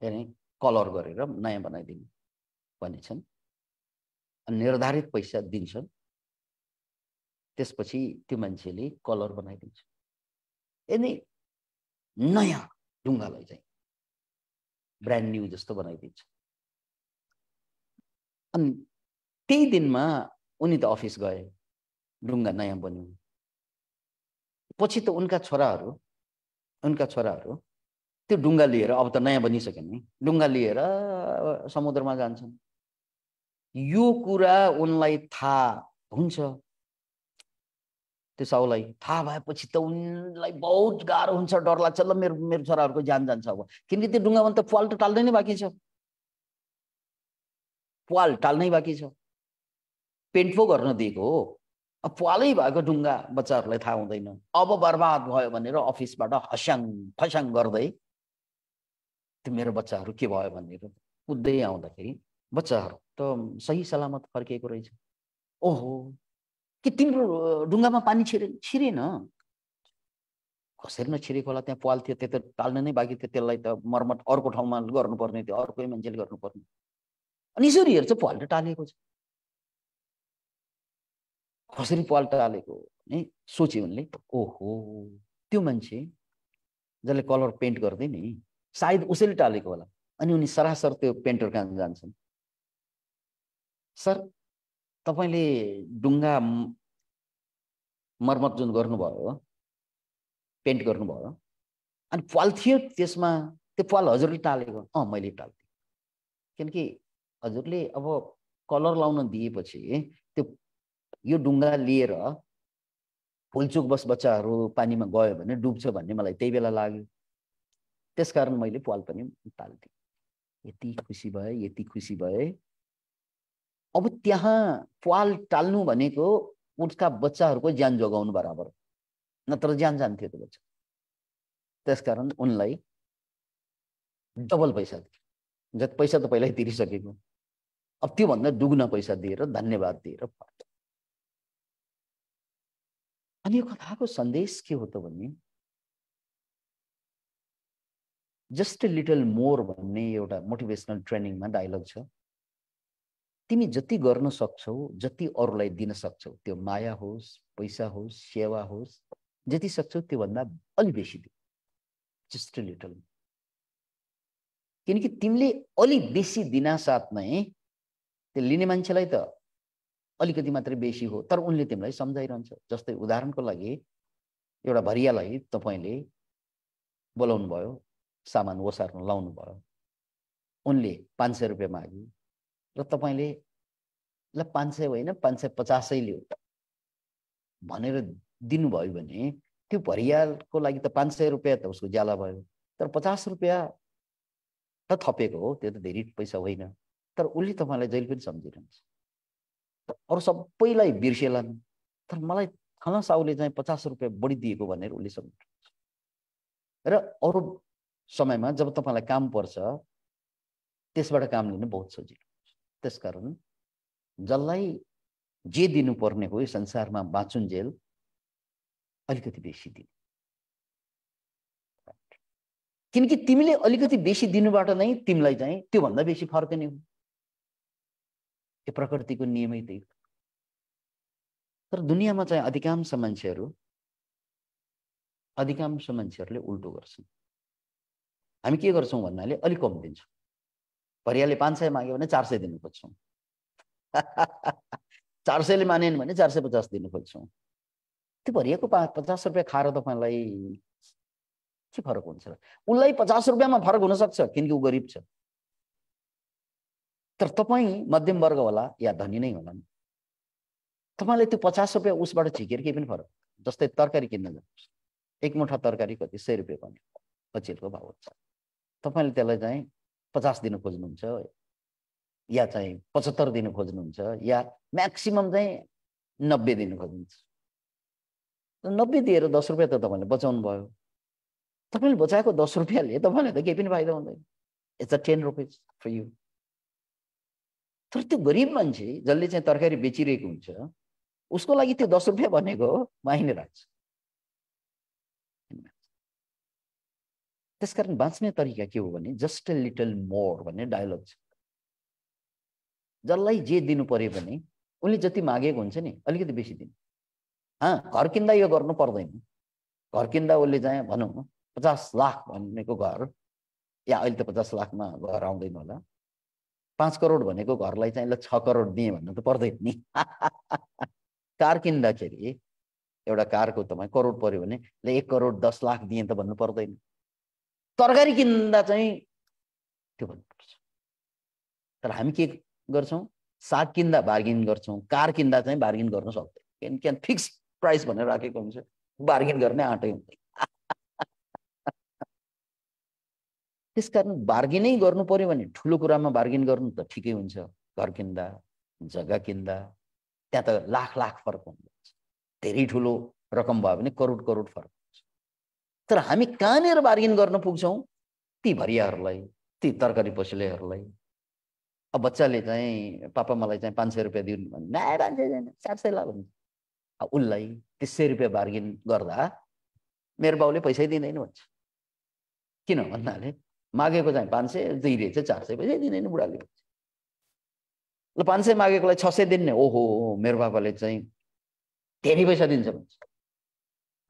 Speaker 1: यानि कलर गरेर नयाँ बनाइदिनु भनेछन् निर्धारित पैसा दिन्छन्। त्यसपछि त्यो मान्छेले कलर बनाइदिन्छ। यदि नयाँ ढुङ्गालाई चाहिँ ब्रान्ड न्यू जस्तो बनाइदिन्छ। अनि त्यही दिनमा उनी त अफिस गए ढुङ्गा नयाँ बन्यो। पछि त उनका छोराहरू उनका छोराहरू त्यो ढुङ्गा लिएर अब त नयाँ बनिसक्यो नि ढुङ्गा लिएर समुद्रमा जान्छन्। यो कुरा उनलाई थाहा हुन्छ। त्यो साउलाई थाहा भएपछि त उनलाई बहुत गाह्रो हुन्छ डर लाग्छ ल मेरो मेरो छोराहरूको ज्यान जान्छ अब। किनकि त्यो ढुङ्गामा त पाल त टाल्नै नै बाँकी छ। पाल टाल्नै बाँकी छ। पेन्ट पो गर्न दिएको हो। पालै भएको ढुङ्गा बच्चाहरूलाई थाहा हुँदैन। अब बर्बाद भयो भनेर अफिसबाट हस्याङ फस्याङ गर्दै त्यो मेरो बच्चाहरू के भयो? भनेर कुद्दै आउँदाखेरि बच्चाहरू त सही सलामत फर्किएको रहेछ। ओहो! कि तिम्रो ढुङ्गामा पानी छिरे छिरेन? कसरी नछिरेको होला त्यहाँ पाल थियो त्यो त टाल्न नै बाँकी थियो त्यसलाई त मर्मत अर्को ठाउँमा गर्नुपर्ने थियो अर्कै मान्छेले गर्नुपर्ने अनि यसरी हेर्छ पाल त टालेको छ। कसरी पाल टालेको भने सोच्यो उनले ओहो! त्यो मान्छे जसले कलर पेन्ट गर्दै नि सायद उसैले टालेको होला अनि उनी सरासर त्यो पेन्टर कहाँ जान्छन्? सर तपाईँले डुङ्गा मर्मत जुन गर्नुभयो पेन्ट गर्नुभयो अनि पाल थियो त्यसमा त्यो पाल हजुरले टालेको अँ मैले टाल्थेँ। किनकि हजुरले अब कलर लाउन दिएपछि यो डुङ्गा लिएर फुलचुक बस बच्चाहरू पानीमा गयो भने डुब्छ भन्ने मलाई त्यही बेला लाग्यो। त्यसकारण मैले पाल पनि टाल्थेँ यति खुसी भए यति खुसी भए। अब त्यहाँ पाल टाल्नु भनेको उसका बच्चाहरूको ज्यान जोगाउनु बराबर नत्र ज्यान जान्थ्यो त्यो बच्चा। त्यसकारण उनलाई डबल पैसा दियो जति पैसा त पहिल्यै तिरिसकेको। अब त्योभन्दा दुग्न पैसा दिएर धन्यवाद दिएर अनि यो कथाको सन्देश के हो त भने जस्ट लिटल मोर भन्ने एउटा मोटिभेसनल ट्रेनिङमा डायलग छ। तिमी जति गर्न सक्छौ जति अरूलाई दिन सक्छौ त्यो माया होस् पैसा होस् सेवा होस् जति सक्छौ त्योभन्दा अलि बेसी दिउ जस्ट लिटल किनकि तिमीले अलिक बेसी दिनासाथ नै त्यो लिने मान्छेलाई त अलिकति मात्रै बेसी हो तर उनले तिमीलाई सम्झाइरहन्छ। जस्तै उदाहरणको लागि एउटा भरियालाई तपाईँले बोलाउनु भयो सामान ओसार्न लाउनु भयो उनले पाँच सय रुपियाँ माग्यो र तपाईँले ल पाँच सय होइन पाँच सय पचासै लियो। भनेर दिनुभयो भने त्यो भरियालको लागि त पाँच सय रुपियाँ त उसको ज्याला भयो तर पचास रुपियाँ त थपेको हो त्यो त धेरै पैसा होइन। तर उसले तपाईँलाई जहिले पनि सम्झिरहन्छ। अरू सबैलाई बिर्सेलान् तर मलाई खना साउले चाहिँ पचास रुपियाँ बढी दिएको भनेर उसले सम्झिरहन्छ र अरू समयमा जब तपाईँलाई काम पर्छ त्यसबाट काम लिनु बहुत सजिलो त्यसकारण जसलाई जे दिनुपर्ने हो यो संसारमा बाँचुन्जेल अलिकति बेसी दिनु। किनकि तिमीले अलिकति बेसी दिनुबाट नै तिमीलाई चाहिँ त्योभन्दा बेसी फर्कने हो यो प्रकृतिको नियमै त्यही तर दुनियाँमा चाहिँ अधिकांश मान्छेहरू अधिकांश मान्छेहरूले उल्टो गर्छन्। हामी के गर्छौँ भन्नाले अलिक कम दिन्छौँ। भरियाले पाँच सय माग्यो भने चार सय दिनु खोज्छौँ। चार सयले मानेन भने चार सय पचास दिनु खोज्छौँ। त्यो भरिएको पा पचास रुपियाँ खाएर तपाईँलाई के फरक हुन्छ उसलाई पचास रुपियाँमा फरक हुनसक्छ किनकि ऊ गरिब छ। तर तपाईँ मध्यम वर्ग होला या धनी नै होला नि तपाईँले त्यो पचास रुपियाँ उसबाट झिकेर केही पनि फरक जस्तै तरकारी किन्न जानुहोस् एक मुठा तरकारी कति? सय रुपियाँ पनि अचेलको भाउ हुन्छ। तपाईँले त्यसलाई चाहिँ पचास दिन खोज्नुहुन्छ या चाहिँ पचहत्तर दिन खोज्नुहुन्छ या म्याक्सिमम् चाहिँ नब्बे दिन खोज्नुहुन्छ। नब्बे दिएर दस रुपियाँ त तपाईँले बचाउनु भयो तपाईँले बचाएको दस रुपियाँले तपाईँलाई त केही पनि फाइदा हुँदैन। It's a ten rupees for you तर त्यो गरिब मान्छे जसले चाहिँ तरकारी बेचिरहेको हुन्छ उसको लागि त्यो दस रुपियाँ भनेको माइने राख्छ त्यसकारण बाँच्ने तरिका के हो भने जस्ट ए लिटल मोर भन्ने डायलग छ। जसलाई जे दिनु पर्यो भने उसले जति मागेको हुन्छ नि अलिकति बेसी दिनु। घर किन्दा यो गर्नु पर्दैन। घर किन्दा उसले चाहिँ भनौँ पचास लाख भनेको घर या अहिले त पचास लाखमा घर आउँदैन होला। पाँच करोड भनेको घरलाई चाहिँ ल छ करोड दिएँ भन्नु त पर्दैन नि। कार किन्दाखेरि एउटा कारको तपाईँ करोड पऱ्यो भने ल एक करोड दस लाख दिएँ त भन्नु पर्दैन। तरकारी किन्दा चाहिँ त्यो भन्नुपर्छ। तर हामी के गर्छौँ? साग किन्दा बार्गेन गर्छौँ। कार किन्दा चाहिँ बार्गेन गर्न सक्दैन। किन फिक्स प्राइस भनेर राखेको हुन्छ। बार्गेन गर्ने आँटै हुँदैन। त्यसकारण बार्गेनै गर्नु पर्यो भने ठुलो कुरामा बार्गेन गर्नु त ठिकै हुन्छ। घर किन्दा जग्गा किन्दा त्यहाँ त लाख लाख फरक हुन्छ। धेरै ठुलो रकम भयो भने करोड करोड फरक हुन्छ। तर हामी कहाँनिर बार्गेन गर्न पुग्छौँ? ती भरियाहरूलाई ती तरकारी पसलेहरूलाई। अब बच्चाले चाहिँ पापा मलाई चाहिँ पाँच सय रुपियाँ दिनु भने पाँच सय छैन चार सय ला भन्छ उसलाई तिस सय रुपियाँ बार्गेन गर्दा मेरो बाउले पैसै दिँदैन भन्छ। किन भन्नाले मागेको चाहिँ पाँच सय दुई रहेछ चार सय पैसै दिँदैन बुढाले भन्छ। ल पाँच सय मागेकोलाई छ सय दिने। ओहो मेरो बाबाले चाहिँ धेरै पैसा दिन्छ भन्छ।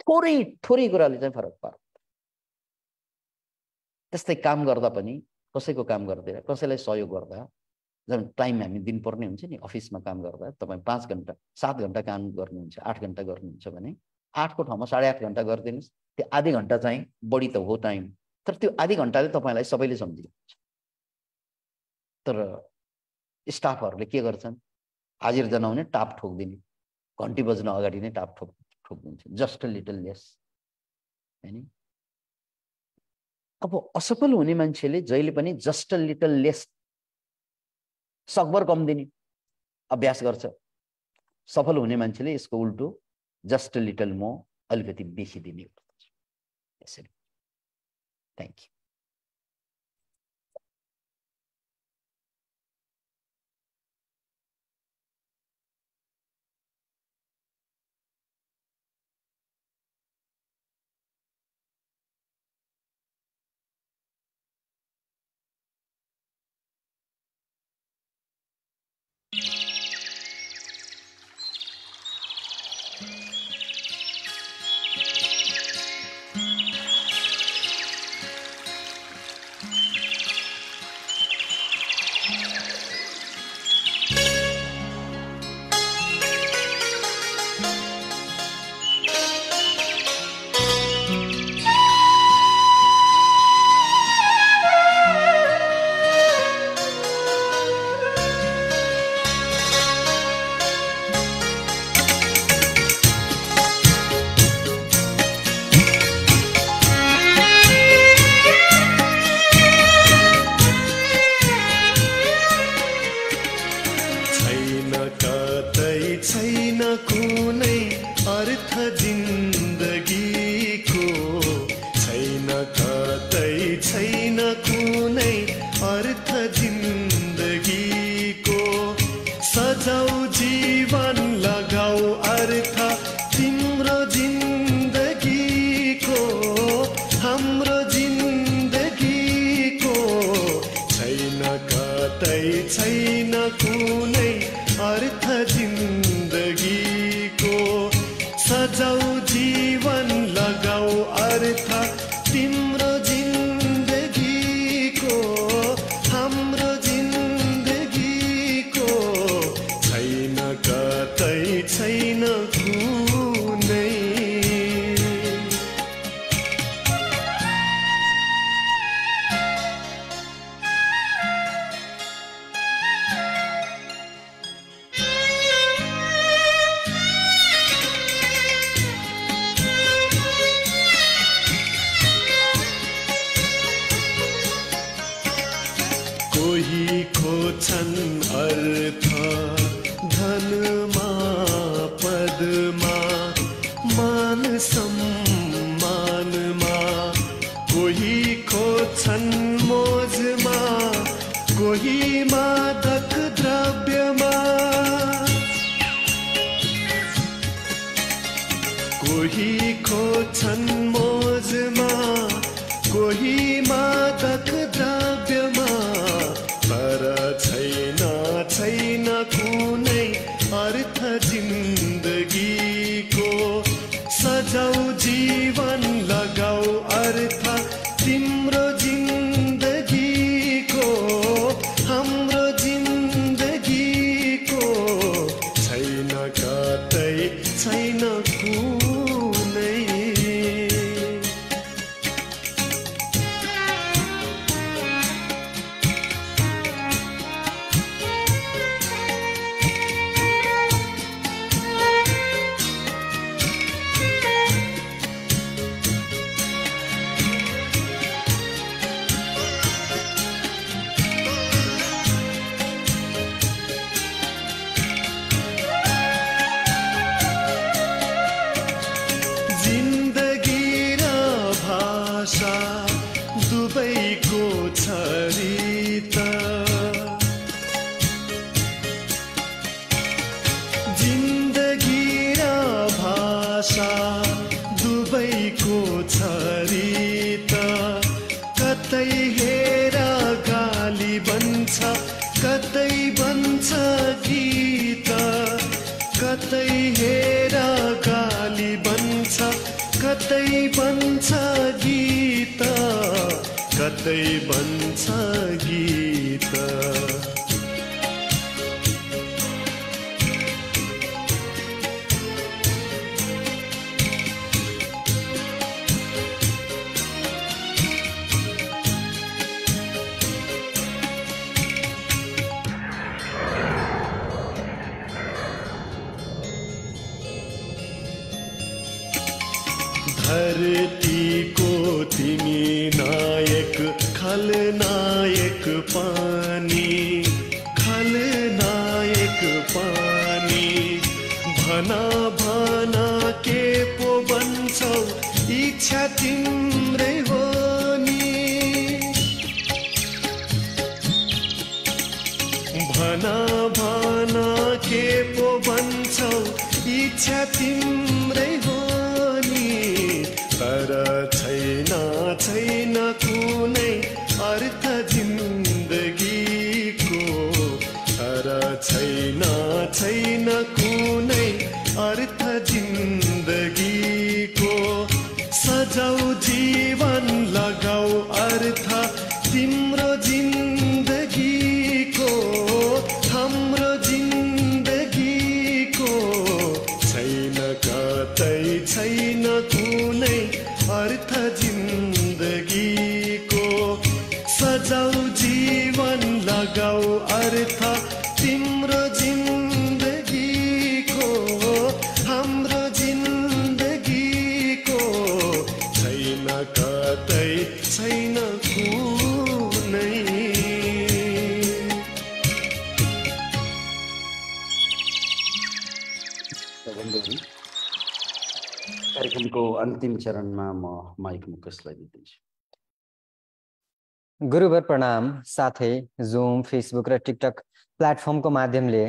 Speaker 1: थोरै थोरै कुराले चाहिँ फरक पार्छ। त्यस्तै काम गर्दा पनि कसैको काम गर्दैन कसैलाई सहयोग गर्दा जुन टाइम हामी दिनुपर्ने हुन्छ नि अफिसमा काम गर्दा तपाईँ पाँच घन्टा सात घन्टा काम गर्नुहुन्छ आठ घन्टा गर्नुहुन्छ भने आठको ठाउँमा साढे आठ घन्टा गरिदिनुहोस्। त्यो आधी घन्टा चाहिँ बढी त हो टाइम। तर त्यो आधी घन्टाले तपाईँलाई सबैले सम्झिनुहुन्छ तर स्टाफहरूले के गर्छन्? हाजिर जनाउने टाप ठोकिदिने घन्टी बज्न अगाडि नै टाप ठोक ठोकिदिन्छ जस्ट लिटल लेस होइन अब असफल हुने मान्छेले जहिले पनि जस्ट लिटल लेस सकभर कम दिने अभ्यास गर्छ। सफल हुने मान्छेले यसको उल्टो जस्ट लिटल म अलिकति बेसी दिने गर्दछ। यसरी। थ्याङ्क यू
Speaker 2: कतै हेर गाली बन्छ कतै बन्छ इच्छा तिम्रै हो नि तर छैन छैन कुनै
Speaker 1: अन्तिम चरणमा म माइक मुकेशलाई दिँदैछु
Speaker 3: गुरुवर प्रणाम साथै जुम फेसबुक र टिकटक प्लेटफर्मको माध्यमले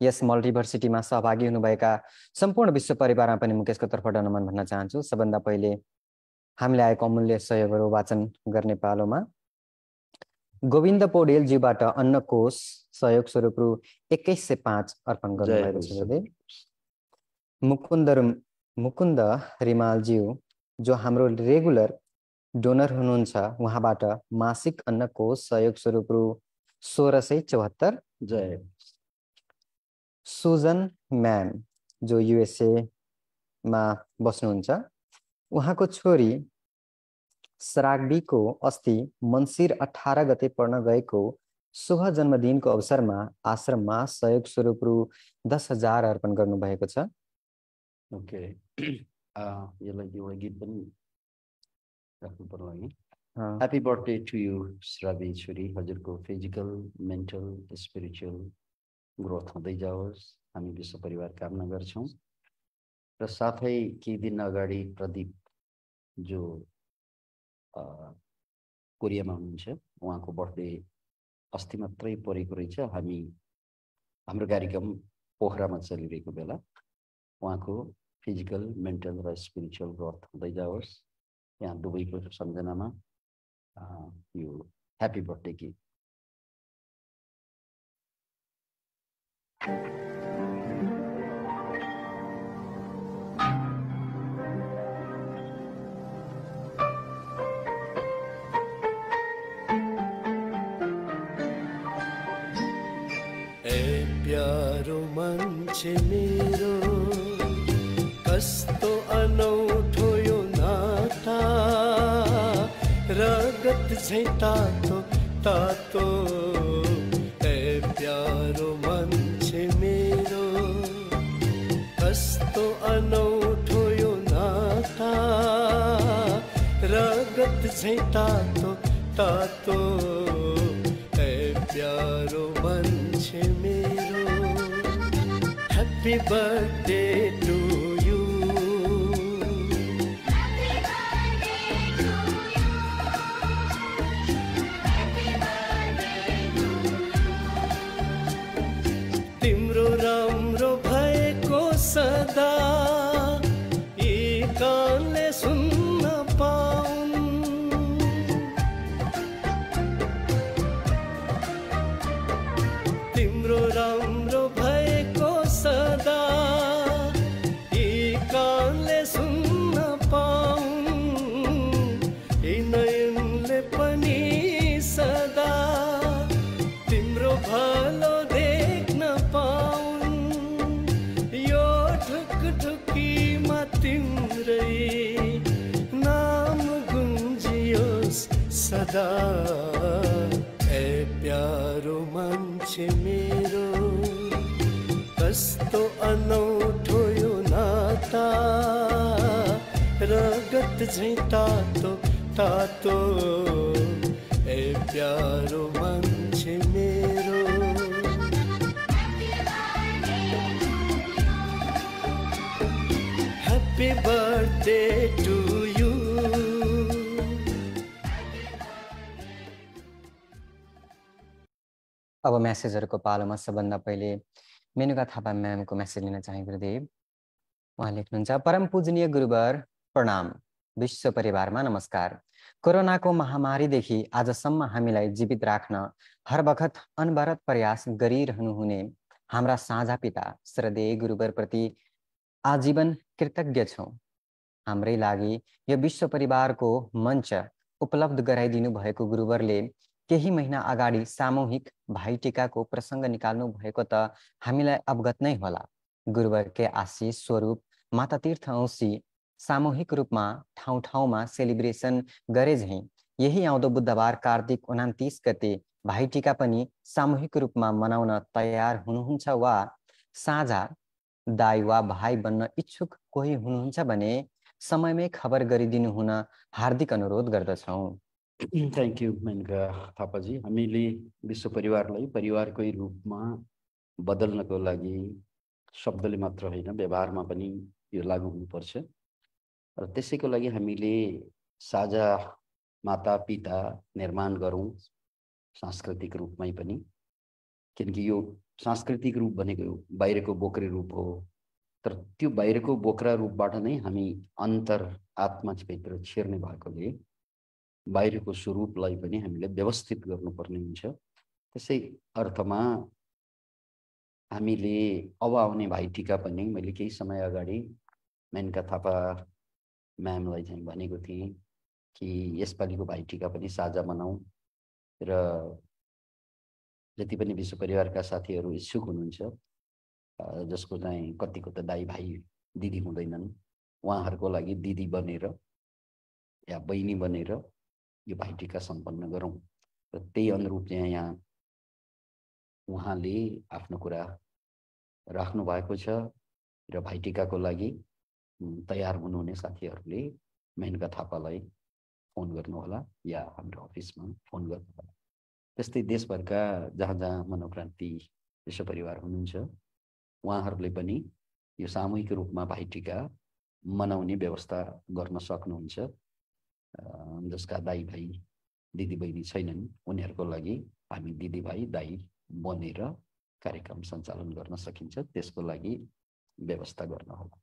Speaker 3: यस मल्टिभर्सिटीमा सहभागी हुनुभएका सम्पूर्ण विश्व परिवारमा पनि मुकेशको तर्फबाट नमन भन्न चाहन्छु। सबभन्दा पहिले हामीले आएको अमूल्य सहयोगहरू वाचन गर्ने पालोमा गोविन्द पौडेलज्यूबाट अन्नकोश सहयोग स्वरूप रु एक्काइस सय पाँच अर्पण गर्नुभएको छ। गुरुदेव। मुकुन्द रुम- मुकुन्द रिमालज्यू जो हाम्रो रेगुलर डोनर हुनुहुन्छ उहाँबाट मासिक अन्नको सहयोग स्वरूप रु सोह्र सय चौहत्तर
Speaker 1: जय।
Speaker 3: सुजन म्याम जो युएसएमा बस्नुहुन्छ उहाँको छोरी सराग्बीको अस्ति मन्सिर अठार गते पढ्न गएको शुभ जन्मदिनको अवसरमा आश्रममा सहयोग स्वरूप रु दस हजार अर्पण गर्नुभएको छ।
Speaker 1: ओके यसलाई एउटा गीत पनि राख्नु पर्ला है happy birthday to you Shravi छोरी हजुरको फिजिकल मेन्टल स्पिरिचुअल ग्रोथ हुँदै जाओस्। हामी विश्व परिवार कामना गर्छौँ। र साथै केही दिन अगाडि प्रदीप जो कोरियामा हुनुहुन्छ उहाँको बर्थडे अस्ति मात्रै परेको रहेछ। हामी हाम्रो कार्यक्रम पोखरामा चलिरहेको बेला। उहाँको फ़िज़िकल मेन्टल र स्पिरिचुअल ग्रोथ हुँदै जाओस्। यहाँ दुवैको सम्झनामा यो ह्याप्पी बर्थडे गीत
Speaker 2: प्यारो मान्छे मेरो कस्तो अनौठो यो नाता। रगत झै तातो तातो। ए प्यारो मान्छे मेरो। कस्तो अनौठो यो नाता। रगत झै तातो तातो। ए प्यारो मान्छे मेरो। ह्याप्पी बर्थडे कस्तो अनौठो यो नाता। रगत झैँ तातो तातो। ए प्यारो मान्छे मेरो। Happy birthday to you.
Speaker 3: अब म्यासेजहरूको पालोमा सबभन्दा पहिले मेनुका थापा म्यामको म्यासेज लिन चाहे गुरुदेव उहाँ लेख्नुहुन्छ परम पूजनीय गुरुवर प्रणाम। विश्व परिवारमा नमस्कार। कोरोनाको महामारीदेखि आजसम्म हामीलाई जीवित राख्न हर बखत अनवरत प्रयास गरिरहनुहुने हाम्रा साझा पिता श्रद्धेय गुरुवरप्रति आजीवन कृतज्ञ छौँ। हाम्रै लागि यो विश्व परिवारको मञ्च उपलब्ध गराइदिनु भएको गुरुवरले केही महिना अगाडि सामूहिक भाइटिकाको प्रसङ्ग निकाल्नु भएको त हामीलाई अवगत नै होला। गुरुवरकै आशिष स्वरूप माता तीर्थ औँसी सामूहिक रूपमा ठाउँ ठाउँमा सेलिब्रेसन गरे झैँ यही आउँदो बुधबार कार्तिक उनातिस गते भाइटिका पनि सामूहिक रूपमा मनाउन तयार हुनुहुन्छ वा साझा दाई वा भाइ बन्न इच्छुक कोही हुनुहुन्छ भने समयमै खबर गरिदिनु हुन हार्दिक अनुरोध गर्दछौँ।
Speaker 1: थ्याङ्क यू मेनका थापाजी हामीले विश्व परिवारलाई परिवारकै रूपमा बदल्नको लागि शब्दले मात्र होइन व्यवहारमा पनि यो लागु हुनुपर्छ। र त्यसैको लागि हामीले साझा माता पिता निर्माण गरौँ सांस्कृतिक रूपमै पनि। किनकि यो सांस्कृतिक रूप भनेको बाहिरको बोक्रे रूप हो। तर त्यो बाहिरको बोक्रा रूपबाट नै हामी अन्तर आत्माभित्र छिर्ने भएकोले बाहिरको स्वरूपलाई पनि हामीले व्यवस्थित गर्नुपर्ने हुन्छ। त्यसै अर्थमा हामीले अब आउने भाइटिका पनि मैले केही समय अगाडि मेनका थापा म्यामलाई चाहिँ भनेको थिएँ कि यसपालिको भाइटिका पनि साझा मनाउँ र जति पनि विश्व परिवारका साथीहरू इच्छुक हुनुहुन्छ जसको चाहिँ कतिको त दाइ भाइ दिदी हुँदैनन् उहाँहरूको लागि दिदी बनेर या बहिनी बनेर यो भाइटिका सम्पन्न गरौँ। र त्यही अनुरूप चाहिँ यहाँ उहाँले आफ्नो कुरा राख्नु भएको छ र भाइटिकाको लागि तयार हुनुहुने साथीहरूले मेनका थापालाई फोन गर्नुहोला या हाम्रो अफिसमा फोन गर्नुहोला। त्यस्तै देशभरका जहाँ जहाँ मनोक्रान्ति विश्व परिवार हुनुहुन्छ उहाँहरूले पनि यो सामूहिक रूपमा भाइटिका मनाउने व्यवस्था गर्न सक्नुहुन्छ। जसका दाइ भाइ दिदी बहिनी छैनन् उनीहरूको लागि हामी दिदी भाइ दाइ बनेर कार्यक्रम सञ्चालन गर्न सकिन्छ। त्यसको लागि व्यवस्था गर्न होला।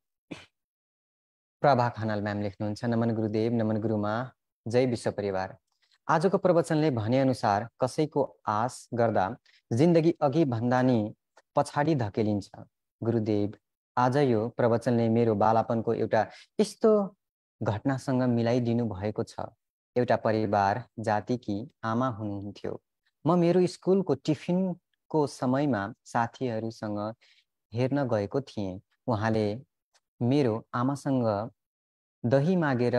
Speaker 3: प्रभा खनाल म्याम लेख्नुहुन्छ नमन गुरुदेव नमन गुरुमा जय विश्व परिवार। आजको प्रवचनले भनेअनुसार कसैको आश गर्दा जिन्दगी अघि भन्दा नि पछाडि धकेलिन्छ। गुरुदेव आज यो प्रवचनले मेरो बालापनको एउटा यस्तो घटनासँग मिलाइदिनु भएको छ। एउटा परिवार जातिकी आमा हुनुहुन्थ्यो। म मेरो स्कुलको टिफिनको समयमा साथीहरूसँग हेर्न गएको थिएँ। उहाँले मेरो आमासँग दही मागेर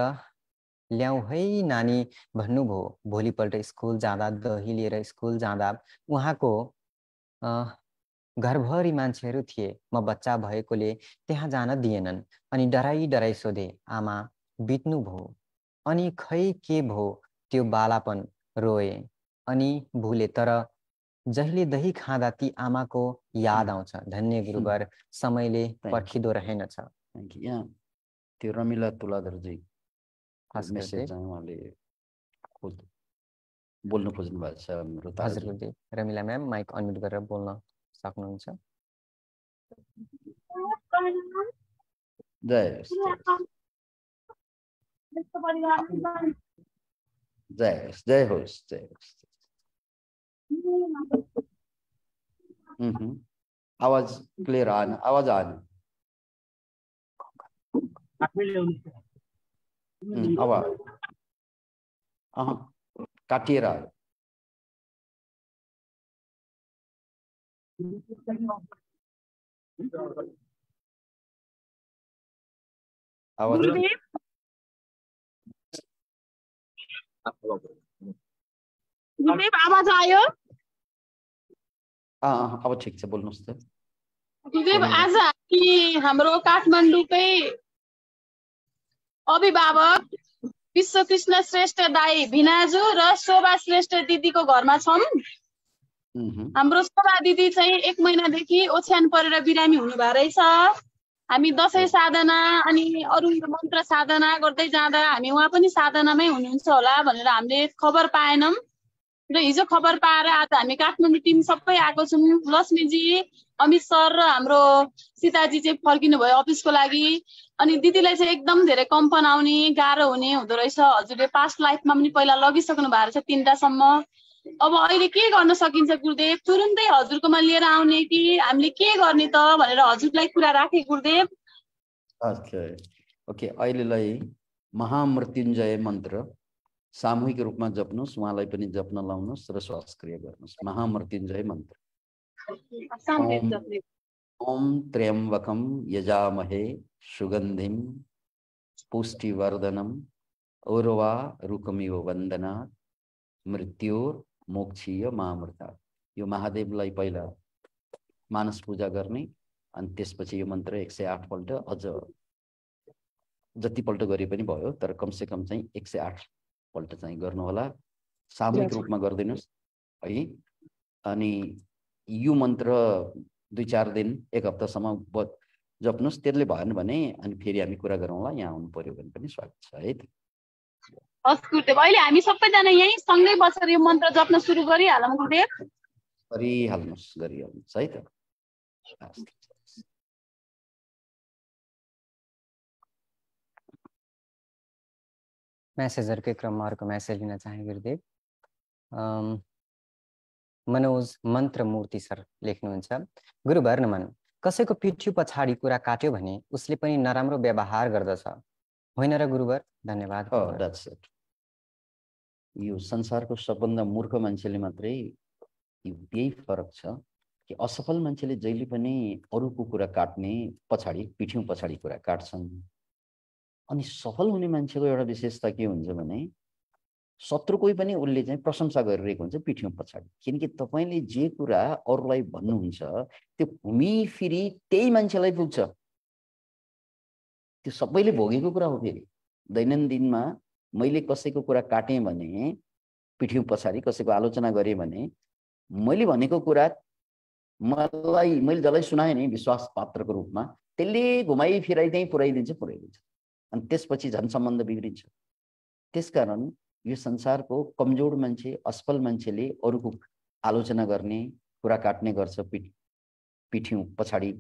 Speaker 3: ल्याऊ है नानी भन्नुभयो। भोलिपल्ट स्कुल जाँदा दही लिएर स्कुल जाँदा उहाँको घरभरि मान्छेहरू थिए। म बच्चा भएकोले त्यहाँ जान दिएनन् अनि डराइ डराइ सोधे आमा बित्नुभयो अनि खै के भयो त्यो बालापन रोए अनि भुले। तर जहिले दही खाँदा ती आमाको याद आउँछ। धन्य गुरुवर समयले. पर्खिदो रहेनछ।
Speaker 1: यहाँ त्यो रमिला तुलाधरजी उहाँले खोज बोल्नु खोज्नु भएको छ हाम्रो
Speaker 3: हजुर रमिला म्याम माइक अनम्युट गरेर बोल्न सक्नुहुन्छ।
Speaker 1: जय जय होस् जय होस् जय होस्। जय होस् मह्म। आवाज क्लियर आएन आवाज आएन मह्म, आवाज अहँ काटिएर आयो आवाज
Speaker 4: आवाज आयो?
Speaker 1: अब ठिक छ बोल्नुहोस् त।
Speaker 4: गुरुदेव आज हामी हाम्रो काठमाडौँकै अभिभावक विश्वकृष्ण श्रेष्ठ दाई भिनाजु र शोभा श्रेष्ठ दिदीको घरमा छौँ। हाम्रो शोभा दिदी चाहिँ एक महिनादेखि ओछ्यान परेर बिरामी हुनुभएको रहेछ। हामी दसैँ साधना अनि अरू मन्त्र साधना गर्दै जाँदा हामी उहाँ पनि साधनामै हुनुहुन्छ होला भनेर हामीले खबर पाएनौँ। र हिजो खबर पाएर आज हामी काठमाडौँ टिम सबै आएको छौँ। लक्ष्मीजी अमित सर र हाम्रो सीताजी चाहिँ फर्किनु भयो अफिसको लागि। अनि दिदीलाई चाहिँ एकदम धेरै कम्पन आउने गाह्रो हुने हुँदो रहेछ। हजुरले पास्ट लाइफमा पनि पहिला लगिसक्नु भएको रहेछ तिनवटासम्म अब अहिले के गर्न सकिन्छ गुरुदेव? तुरुन्तै हजुरकोमा लिएर आउने कि हामीले के गर्ने त भनेर हजुरलाई कुरा राखेँ गुरुदेव।
Speaker 1: ओके अहिलेलाई महामृत्युञ्जय मन्त्र सामूहिक रूपमा जप्नुहोस् उहाँलाई पनि जप्न लाउनुहोस् र श्वास क्रिया गर्नुहोस्। महामृत्युञ्जय मन्त्र। ओम त्र्यम्बकम यजामहे सुगन्धिम पुष्टिवर्धनम। उर्वा रुकमिव वन्दना मृत्युर मोक्षीय मामृता यो महादेवलाई पहिला मानस पूजा गर्ने अनि त्यसपछि यो मन्त्र एक सय आठपल्ट अझ जतिपल्ट गरे पनि भयो तर कमसे कम चाहिँ एक सय आठपल्ट चाहिँ गर्नुहोला। सामूहिक। रूपमा गरिदिनुहोस् है। अनि यो मन्त्र दुई चार दिन एक हप्तासम्म ब जप्नुहोस्। त्यसले भएन भने अनि फेरि हामी कुरा गरौँला। यहाँ आउनु पर्यो भने पनि स्वागत छ है। त
Speaker 4: हस् गुरुदेव अहिले हामी सबैजना यहीँ सँगै बसेर यो मन्त्र जप्न सुरु गरिहालौँ गुरुदेव।
Speaker 1: गरिहाल्नुहोस् गरिहाल्नुहोस् है त।
Speaker 3: म्यासेजहरूकै क्रममा अर्को म्यासेज लिन चाहे गुरुदेव। मनोज मन्त्र मूर्ति सर लेख्नुहुन्छ। गुरुभर नमन कसैको पिठ्यु पछाडि कुरा काट्यो भने उसले पनि नराम्रो व्यवहार गर्दछ। होइन र गुरुवर? धन्यवाद
Speaker 1: यो संसारको सबभन्दा मूर्ख मान्छेले मात्रै यही फरक छ कि असफल मान्छेले जहिले पनि अरूको कुरा काट्ने पछाडि पिठ्यौँ पछाडि कुरा काट्छन्। अनि सफल हुने मान्छेको एउटा विशेषता के हुन्छ भने शत्रुकै पनि उसले चाहिँ प्रशंसा गरिरहेको हुन्छ पिठ्यौँ पछाडि। किनकि तपाईँले जे कुरा अरूलाई भन्नुहुन्छ त्यो घुमिफिरी त्यही मान्छेलाई पुग्छ। त्यो सबैले भोगेको कुरा हो फेरि। दैनन्दिनमा मैले कसैको कुरा काटेँ भने पिठ्यौँ पछाडि कसैको आलोचना गरेँ भने मैले भनेको कुरा मलाई मैले जसलाई सुनाएँ नि विश्वास पात्रको रूपमा त्यसले घुमाइ फिराइ त्यहीँ पुऱ्याइदिन्छ पुऱ्याइदिन्छ। अनि त्यसपछि झन् सम्बन्ध बिग्रिन्छ। त्यसकारण यो संसारको कमजोर मान्छे असफल मान्छेले अरूको आलोचना गर्ने कुरा काट्ने गर्छ पिठ पिठ्यौँ पछाडि।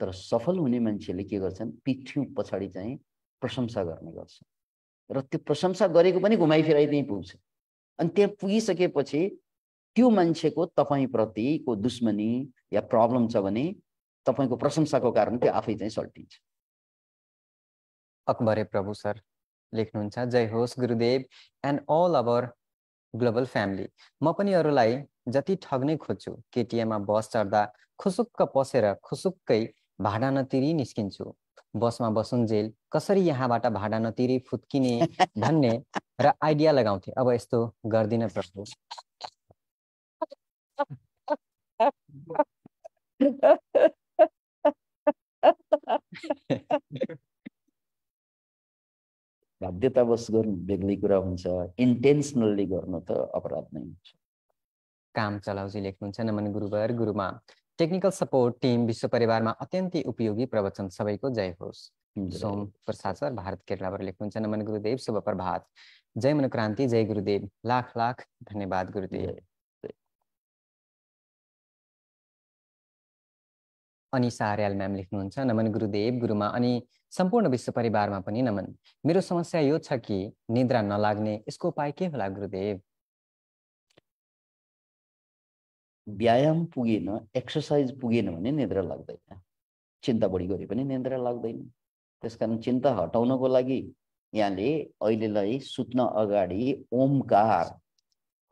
Speaker 1: तर सफल हुने मान्छेले के गर्छन्? पिठ्यौँ पछाडि चाहिँ प्रशंसा गर्ने गर्छ र त्यो प्रशंसा गरेको पनि घुमाइ फिराइ त्यहीँ पुग्छ। अनि त्यहाँ पुगिसकेपछि त्यो मान्छेको तपाईँप्रतिको दुश्मनी या प्रब्लम छ भने तपाईँको प्रशंसाको कारण त्यो आफै चाहिँ सल्टिन्छ।
Speaker 3: अकबरे प्रभु सर लेख्नुहुन्छ जय होस् गुरुदेव and all our global family म पनि अरूलाई जति ठग्नै खोज्छु केटिएममा बस चढ्दा खुसुक्क पसेर खुसुक्कै भाडा नतिरी निस्किन्छु। बसमा बसुन्जेल कसरी यहाँबाट भाडा नतिरी फुत्किने भन्ने र आइडिया लगाउँथे? अब यस्तो गर्दिनँ प्रभु।
Speaker 1: बाध्यतावश गर्नु बेग्लै कुरा हुन्छ। इन्टेन्सनल्ली गर्नु त अपराध नै हुन्छ।
Speaker 3: काम चलाउजी लेख्नुहुन्छ नमन गुरुवर गुरुमा टेक्निकल सपोर्ट टिम विश्व परिवारमा अत्यन्तै उपयोगी प्रवचन सबैको जय होस्। सोम प्रसाद सर भारत केरलाबाट लेख्नुहुन्छ नमन गुरुदेव शुभ प्रभात। जय मनक्रान्ति जय गुरुदेव। लाख लाख धन्यवाद गुरुदेव।
Speaker 1: जय।
Speaker 3: अनिसा आर्याल म्याम लेख्नुहुन्छ नमन गुरुदेव गुरुमा अनि सम्पूर्ण विश्व परिवारमा पनि नमन। मेरो समस्या यो छ कि निद्रा नलाग्ने यसको उपाय के होला गुरुदेव?
Speaker 1: व्यायाम पुगेन एक्सर्साइज पुगेन भने निद्रा लाग्दैन। चिन्ता बढी गरे पनि निद्रा लाग्दैन। त्यसकारण चिन्ता हटाउनको लागि यहाँले अहिलेलाई सुत्न अगाडि ओमकार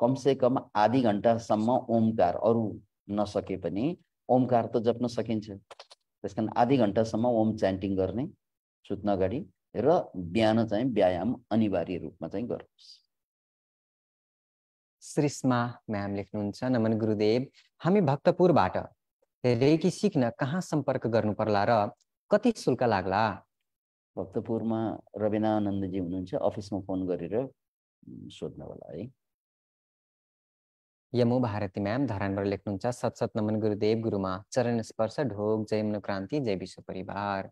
Speaker 1: कमसे कम आधी घन्टासम्म ओमकार अरू नसके पनि ओमकार त जप्न सकिन्छ। त्यस कारण आधी घन्टासम्म ओम च्यान्टिङ गर्ने सुत्न अगाडि र बिहान चाहिँ व्यायाम अनिवार्य रूपमा चाहिँ गर्नुहोस्।
Speaker 3: श्रीष्मा म्याम लेख्नुहुन्छ नमन गुरुदेव। हामी भक्तपुरबाट रेकी सिक्न कहाँ सम्पर्क गर्नु पर्ला र कति शुल्क लाग्ला?
Speaker 1: भक्तपुरमा रविनानन्दजी हुनुहुन्छ अफिसमा फोन गरेर सोध्नु होला है।
Speaker 3: यमु भारती म्याम धरानबाट लेख्नुहुन्छ सत सत नमन गुरुदेव गुरुमा चरण स्पर्श ढोक जय मनोक्रान्ति जय विश्व परिवार।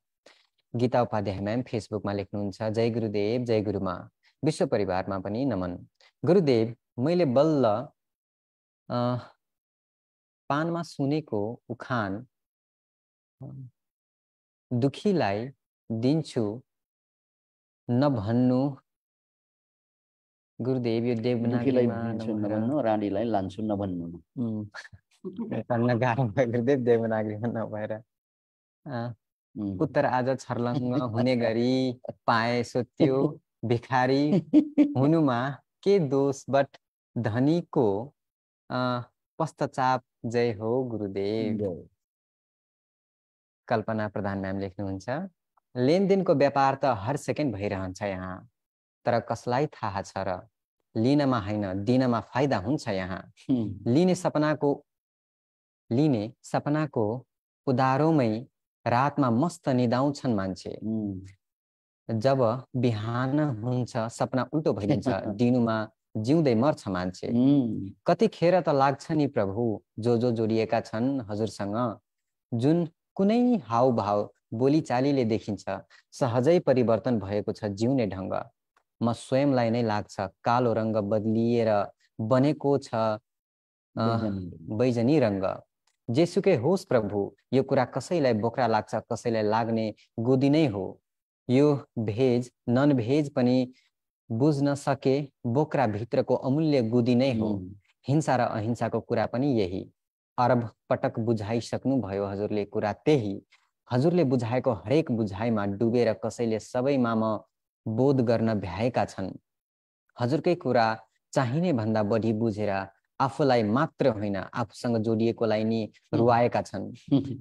Speaker 3: गीता उपाध्याय म्याम फेसबुकमा लेख्नुहुन्छ जय गुरुदेव जय गुरुमा विश्व परिवारमा पनि नमन। गुरुदेव मैले बल्ल पानमा सुनेको उखान दुखीलाई दिन्छु नभन्नु। गुरुदेव यो देवनागरीमा
Speaker 1: नभन्नु। रानीलाई लान्छु नभन्नु।
Speaker 3: गाह्रो भयो गुरुदेव देवनागरीमा नभएर। उत्तर आज छर्लङ्ग हुने गरी पाए सोध्यो भिखारी हुनुमा के दोष? बट धनीको पश्चाताप जय हो गुरुदेव। कल्पना प्रधान म्याम लेख्नुहुन्छ लेनदेनको व्यापार त हर सेकेन्ड भइरहन्छ यहाँ तर कसलाई थाहा छ र? लिनमा होइन दिनमा फाइदा हुन्छ यहाँ। लिने सपनाको लिने सपनाको उधारोमै रातमा मस्त निदाउँछन् मान्छे। जब बिहान हुन्छ सपना उल्टो भइदिन्छ दिनुमा जिउँदै मर्छ मान्छे।
Speaker 1: उम्,
Speaker 3: कतिखेर त लाग्छ नि प्रभु जो जो जोडिएका छन् हजुरसँग। जुन कुनै हावभाव बोलीचालीले देखिन्छ सहजै परिवर्तन भएको छ जिउने ढङ्ग। म स्वयंलाई नै लाग्छ कालो रङ्ग बदलिएर बनेको छ।
Speaker 1: बैजनी
Speaker 3: रङ्ग। जेसुकै होस् प्रभु यो कुरा कसैलाई बोक्रा लाग्छ कसैलाई लाग्ने गोदी नै हो। यो भेज नन भेज पनि बुझ्न सके बोक्रा भित्रको अमूल्य गुदी नै हो। हिंसा र अहिंसाको कुरा पनि यही। अरब पटक बुझाइसक्नुभयो हजुरले कुरा त्यही। हजुरले बुझाएको हरेक बुझाइमा डुबेर कसैले सबैमा म बोध गर्न भ्याएका छन्। हजुरकै कुरा चाहिने भन्दा बढी बुझेर आफूलाई मात्र होइन आफूसँग जोडिएकोलाई नि रुवाएका छन्।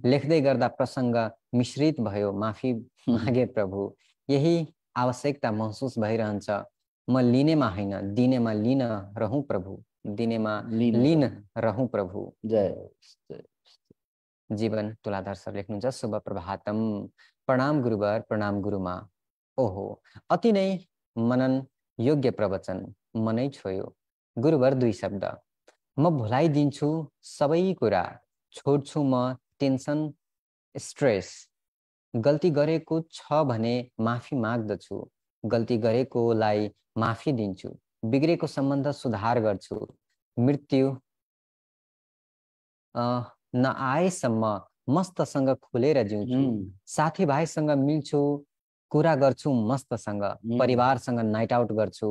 Speaker 3: लेख्दै गर्दा प्रसङ्ग मिश्रित भयो माफी मागे प्रभु। यही आवश्यकता महसुस भइरहन्छ। म लिनेमा होइन दिनेमा लिन रहँ प्रभु। दिनेमा
Speaker 1: लिन रहूँ।
Speaker 3: प्रभु।
Speaker 1: जय जय।
Speaker 3: जीवन तुलाधर सर लेख्नुहुन्छ शुभ प्रभातम। प्रणाम गुरुवर प्रणाम गुरुमा। ओहो अति नै मनन योग्य प्रवचन मनै छोयो। गुरुवर दुई शब्द। म भुलाइदिन्छु सबै कुरा। छोड्छु म टेन्सन स्ट्रेस। गल्ती गरेको छ भने माफी माग्दछु। गल्ती गरेकोलाई माफी दिन्छु। बिग्रेको सम्बन्ध सुधार गर्छु। मृत्यु नआएसम्म मस्तसँग खुलेर जिउँछु। साथीभाइसँग मिल्छु कुरा गर्छु मस्तसँग। परिवारसँग नाइट आउट गर्छु।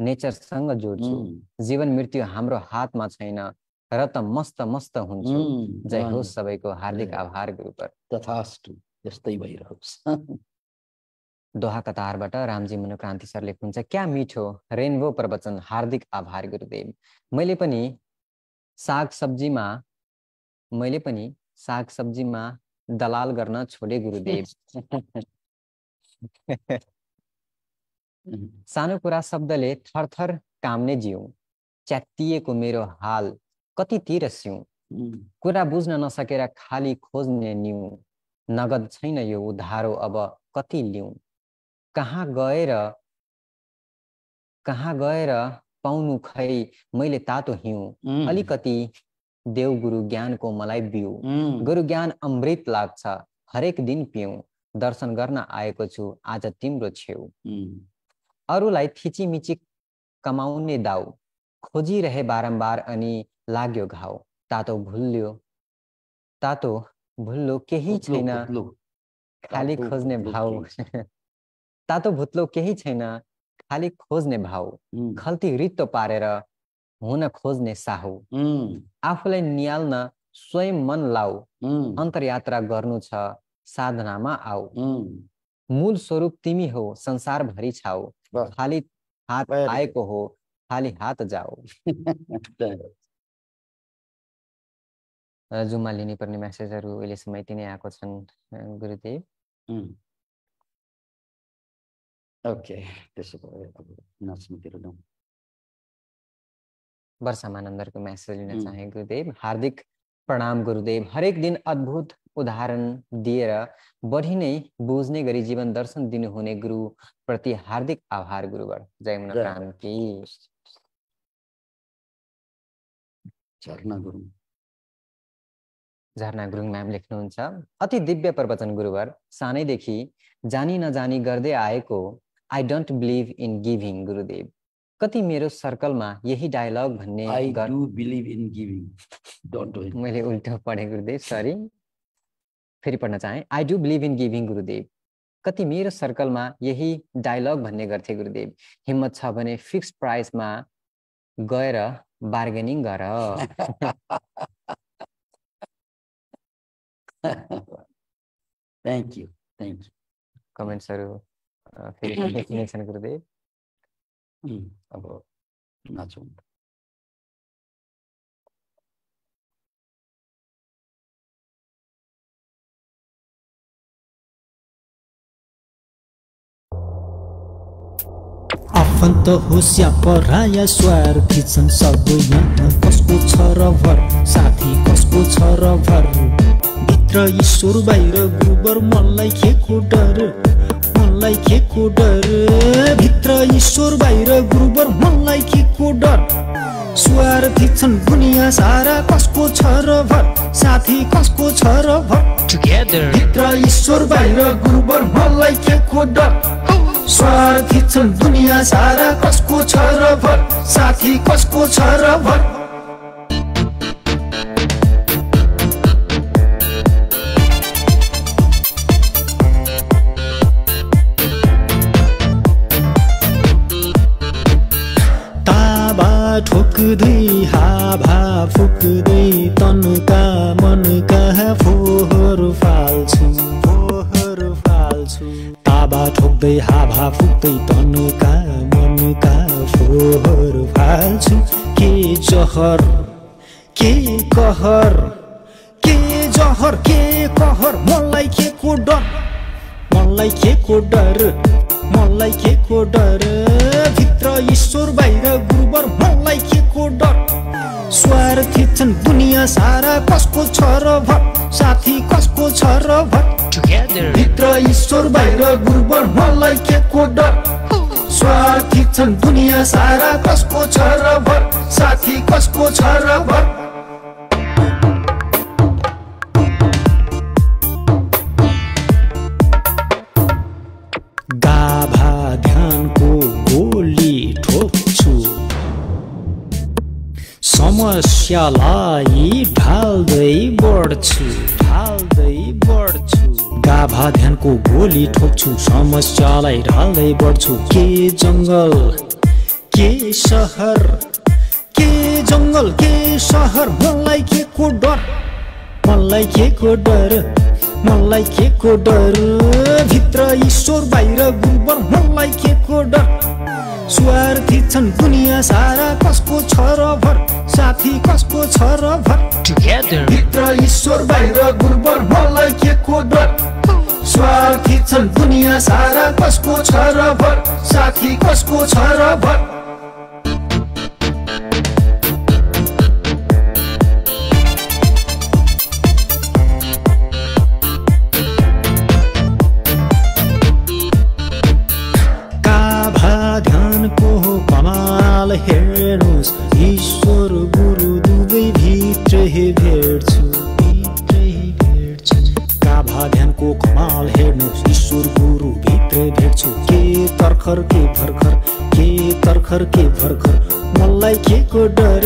Speaker 3: नेचरसँग जोड्छु। जीवन मृत्यु हाम्रो हातमा छैन र त मस्त मस्त हुन्छु। जय होस् सबैको हार्दिक। आभार गुरुपर
Speaker 1: तथास्तु यस्तै भइरहोस्।
Speaker 3: दोहा कतारबाट रामजी मनोक्रान्ति सर लेख्नुहुन्छ क्या मिठो रेनबो प्रवचन हार्दिक आभार गुरुदेव। मैले पनि साग सब्जीमा मैले पनि साग सब्जीमा दलाल गर्न छोडे गुरुदेव। सानो कुरा शब्दले थरथर काम्ने जिउ च्यात्तिएको मेरो हाल कतितिर सिउँ। कुरा बुझ्न नसकेर खाली खोज्ने न्यु नगद छैन यो उधारो अब कति लिउँ। कहाँ गएर कहाँ गएर पाउनु खै मैले तातो हिउँ अलिकति देव गुरु ज्ञानको मलाई बिउ। गुरु ज्ञान अमृत लाग्छ हरेक दिन पिउँ दर्शन गर्न आएको छु आज तिम्रो छेउ। अरूलाई थिचिमिची कमाउने दाउ खोजिरहे बारम्बार अनि लाग्यो घाउ। तातो भुल्यो। तातो भुल्लो केही छैन। खाली खोज्ने भाउ। तातो भुत्लो केही छैन। खाली खोज्ने भाउ। खल्ती रित्तो पारेर हुन खोज्ने साहु। आफूलाई निहाल्न स्वयं मन लाऊ। अन्तर्यात्रा गर्नु छ। साधनामा आऊ। मूल स्वरूप तिमी हो। संसारभरि छाऊ। खाली हात. आएको हो खाली हात र जुममा लिनुपर्ने म्यासेजहरू अहिलेसम्म यति नै आएको छन् गुरुदेव.
Speaker 1: ओके त्यसो भए नाच्नुतिर जाउँ
Speaker 3: वर्षा मानन्दरको म्यासेज लिन. चाहे गुरुदेव हार्दिक प्रणाम गुरुदेव। हरेक दिन अद्भुत उदाहरण दिएर बढी नै बुझ्ने गरी जीवन दर्शन दिनुहुने गुरु प्रति हार्दिक आभार गुरुवर। जय मुना
Speaker 1: झर्ना गुरुङ
Speaker 3: झरना गुरुङ म्याम लेख्नुहुन्छ। अति दिव्य प्रवचन गुरुवर सानैदेखि जानी नजानी गर्दै आएको I don't believe in giving गुरुदेव। कति मेरो सर्कलमा यही डायलग भन्ने
Speaker 1: आई
Speaker 3: गर-
Speaker 1: do believe in giving don't win
Speaker 3: मैले उल्टो पढेँ गुरुदेव सरी फेरि पढ्न चाहेँ। I do believe in giving गुरुदेव। कति मेरो सर्कलमा यही डायलग भन्ने गर्थे गुरुदेव। हिम्मत छ भने फिक्स प्राइसमा गएर बार्गेनिङ गर।
Speaker 1: थ्याङ्क यू थ्याङ्क यू
Speaker 3: कमेन्ट्सहरू फेरि गुरुदेव।
Speaker 1: अब नाचौँ
Speaker 5: आफन्त होस् या पराया स्वार्थी छन् सबै यहाँ कसको छ र भर साथी कसको छ र भर भित्र ईश्वर बाहिर गुबर मनलाई खेको डर मनलाई खेको डर? भित्र ईश्वर बाहिर गुरुबर मनलाई खेको डर? स्वार्थी छन् दुनियाँ सारा कसको छ र भर? साथी कसको छ र भर? भित्र ईश्वर बाहिर गुरुबर मनलाई खेको डर? स्वार्थी छन् दुनियाँ सारा कसको छ र भर? साथी कसको छ र भर? ठोक्दै हाभा फुक्दै तनका मनका फोहोर फाल्छु फोहोर फाल्छु। ताबा ठोक्दै हाभा फुक्दै तनका मनका फोहोर फाल्छु। के जहर के कहर के जहर के कहर मलाई के को डर मलाई के को डर। मलाई के को डर? भित्र ईश्वर बाहिर गुरुबर मलाई के को डर? स्वार्थी छन् दुनियाँ सारा कसको छ र भर साथी कसको छ र भर भित्र ईश्वर बाहिर गुरुबर मलाई के को डर? स्वार्थी छन् दुनियाँ सारा कसको छ र भर साथी कसको छ र भर समस्यालाई ढाल्दै बढ्छु ढाल्दै बढ्छु। गाभा ध्यानको गोली ठोक्छु समस्यालाई ढाल्दै बढ्छु। के जङ्गल के सहर के जङ्गल के सहर? मलाई के को डर? मलाई के को डर? मलाई के को डर? भित्र ईश्वर बाहिर गुबर मलाई के को डर? स्वार्थी छन् दुनियाँ सारा कसको छ र भर? साथी कसको छ र भित्र ईश्वर बाहिर गुरुबर मलाई के को डर? स्वार्थी छन् दुनियाँ सारा कसको छ र भर साथी कसको छ र भर के डर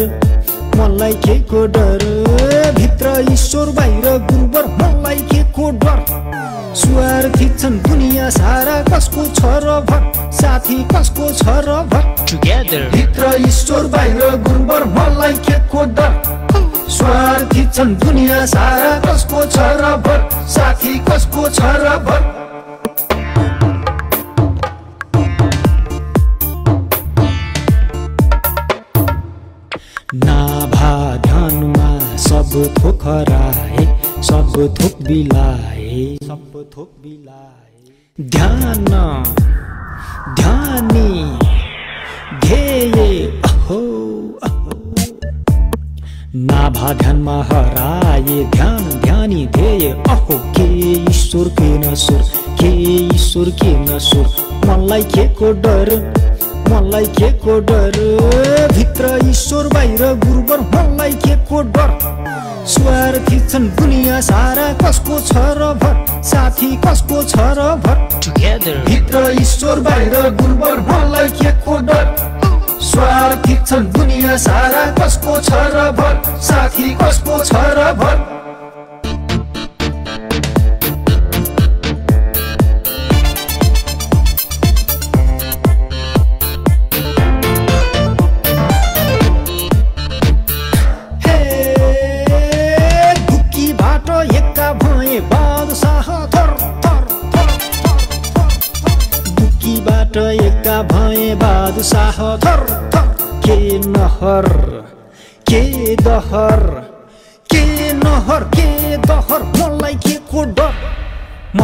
Speaker 5: मलाई के को डर। भित्र ईश्वर बाहिर गुरुबर मलाई के को डर। स्वार्थी छन् दुनियाँ सारा कसको छ र भर? साथी कसको छ र भर? भित्र ईश्वर बाहिर गुरुबर मलाई के को डर। स्वार्थी छन् दुनियाँ सारा ध्यान ध्यानी ध्येय अहो अहो। नाभा ध्यानमा हराए ध्यान ध्यानी ध्येय अहो। के ईश्वर के नसुर के ईश्वर के नसुर। मनलाई के को डर मनलाई के को डर। भित्र ईश्वर बाहिर गुरुबर मनलाई के को डर। स्वार्थी छन् दुनियाँ सारा कसको छ र भर साथी कसको छ र भर भित्र ईश्वर बाहिर गुरुबर मनलाई के को डर? स्वार्थी छन् दुनियाँ सारा कसको छ र भर साथी कसको छ र भर भए बादशाह थर थर के नहर के दहर के नहर के दहर। मलाई के को डर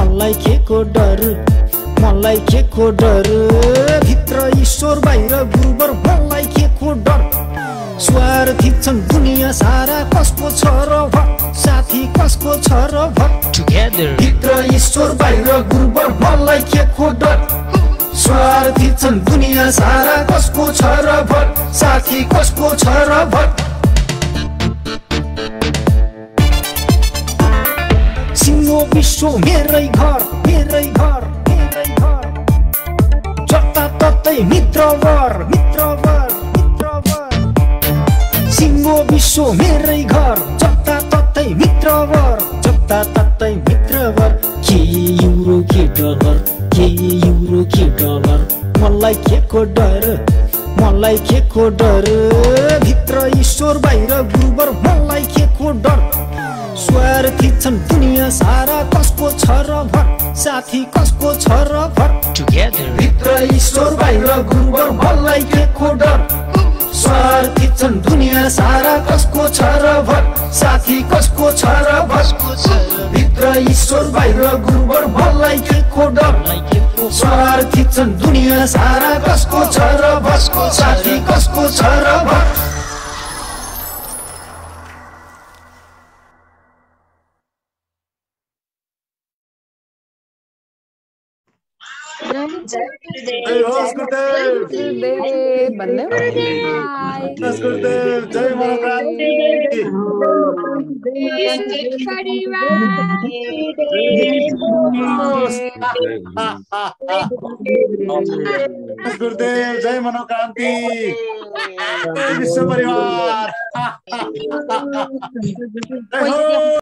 Speaker 5: मलाई के को डर मलाई के को डर। भित्र ईश्वर बाहिर गुरुबर मलाई के को डर। स्वार्थी छन् दुनियाँ सारा कसको छ र साथी कसको छ र भर भित्र ईश्वर बाहिर गुरुबर मलाई के को डर। स्वार्थी छन् दुनियाँ सारा कसको छ र भर साथी कसको छ र भर सिङ्गो विश्व मेरै घर मेरै घर मेरै घर। जताततै मित्रवर मित्रवर मित्रवर। सिङ्गो विश्व मेरै घर जताततै मित्रवर जताततै मित्रवर। के युरो के डलर के युरो के डलर मलाई के को डर मलाई के को डर। भित्र ईश्वर बाहिर गुरुबर मलाई के को डर। स्वार्थी छन् दुनियाँ सारा कसको छ र भर? साथी कसको छ र भर? भित्र ईश्वर बाहिर गुरुबर मलाई के को डर। स्वार्थी छन् दुनियाँ सारा कसको छ र भर साथी कसको छ र भर भित्र ईश्वर बाहिर गुरुबर मलाई के को डर? स्वार्थी छन् दुनियाँ सारा कसको छ र भर साथी कसको छ र भर
Speaker 6: गुरुदेव
Speaker 7: गुरुदेव भन्दै
Speaker 6: होस् गुरुदेव जय महाक्रान्ति होस् गुरुदेव जय मनोक्रान्ति जय विश्व परिवार जय होस्।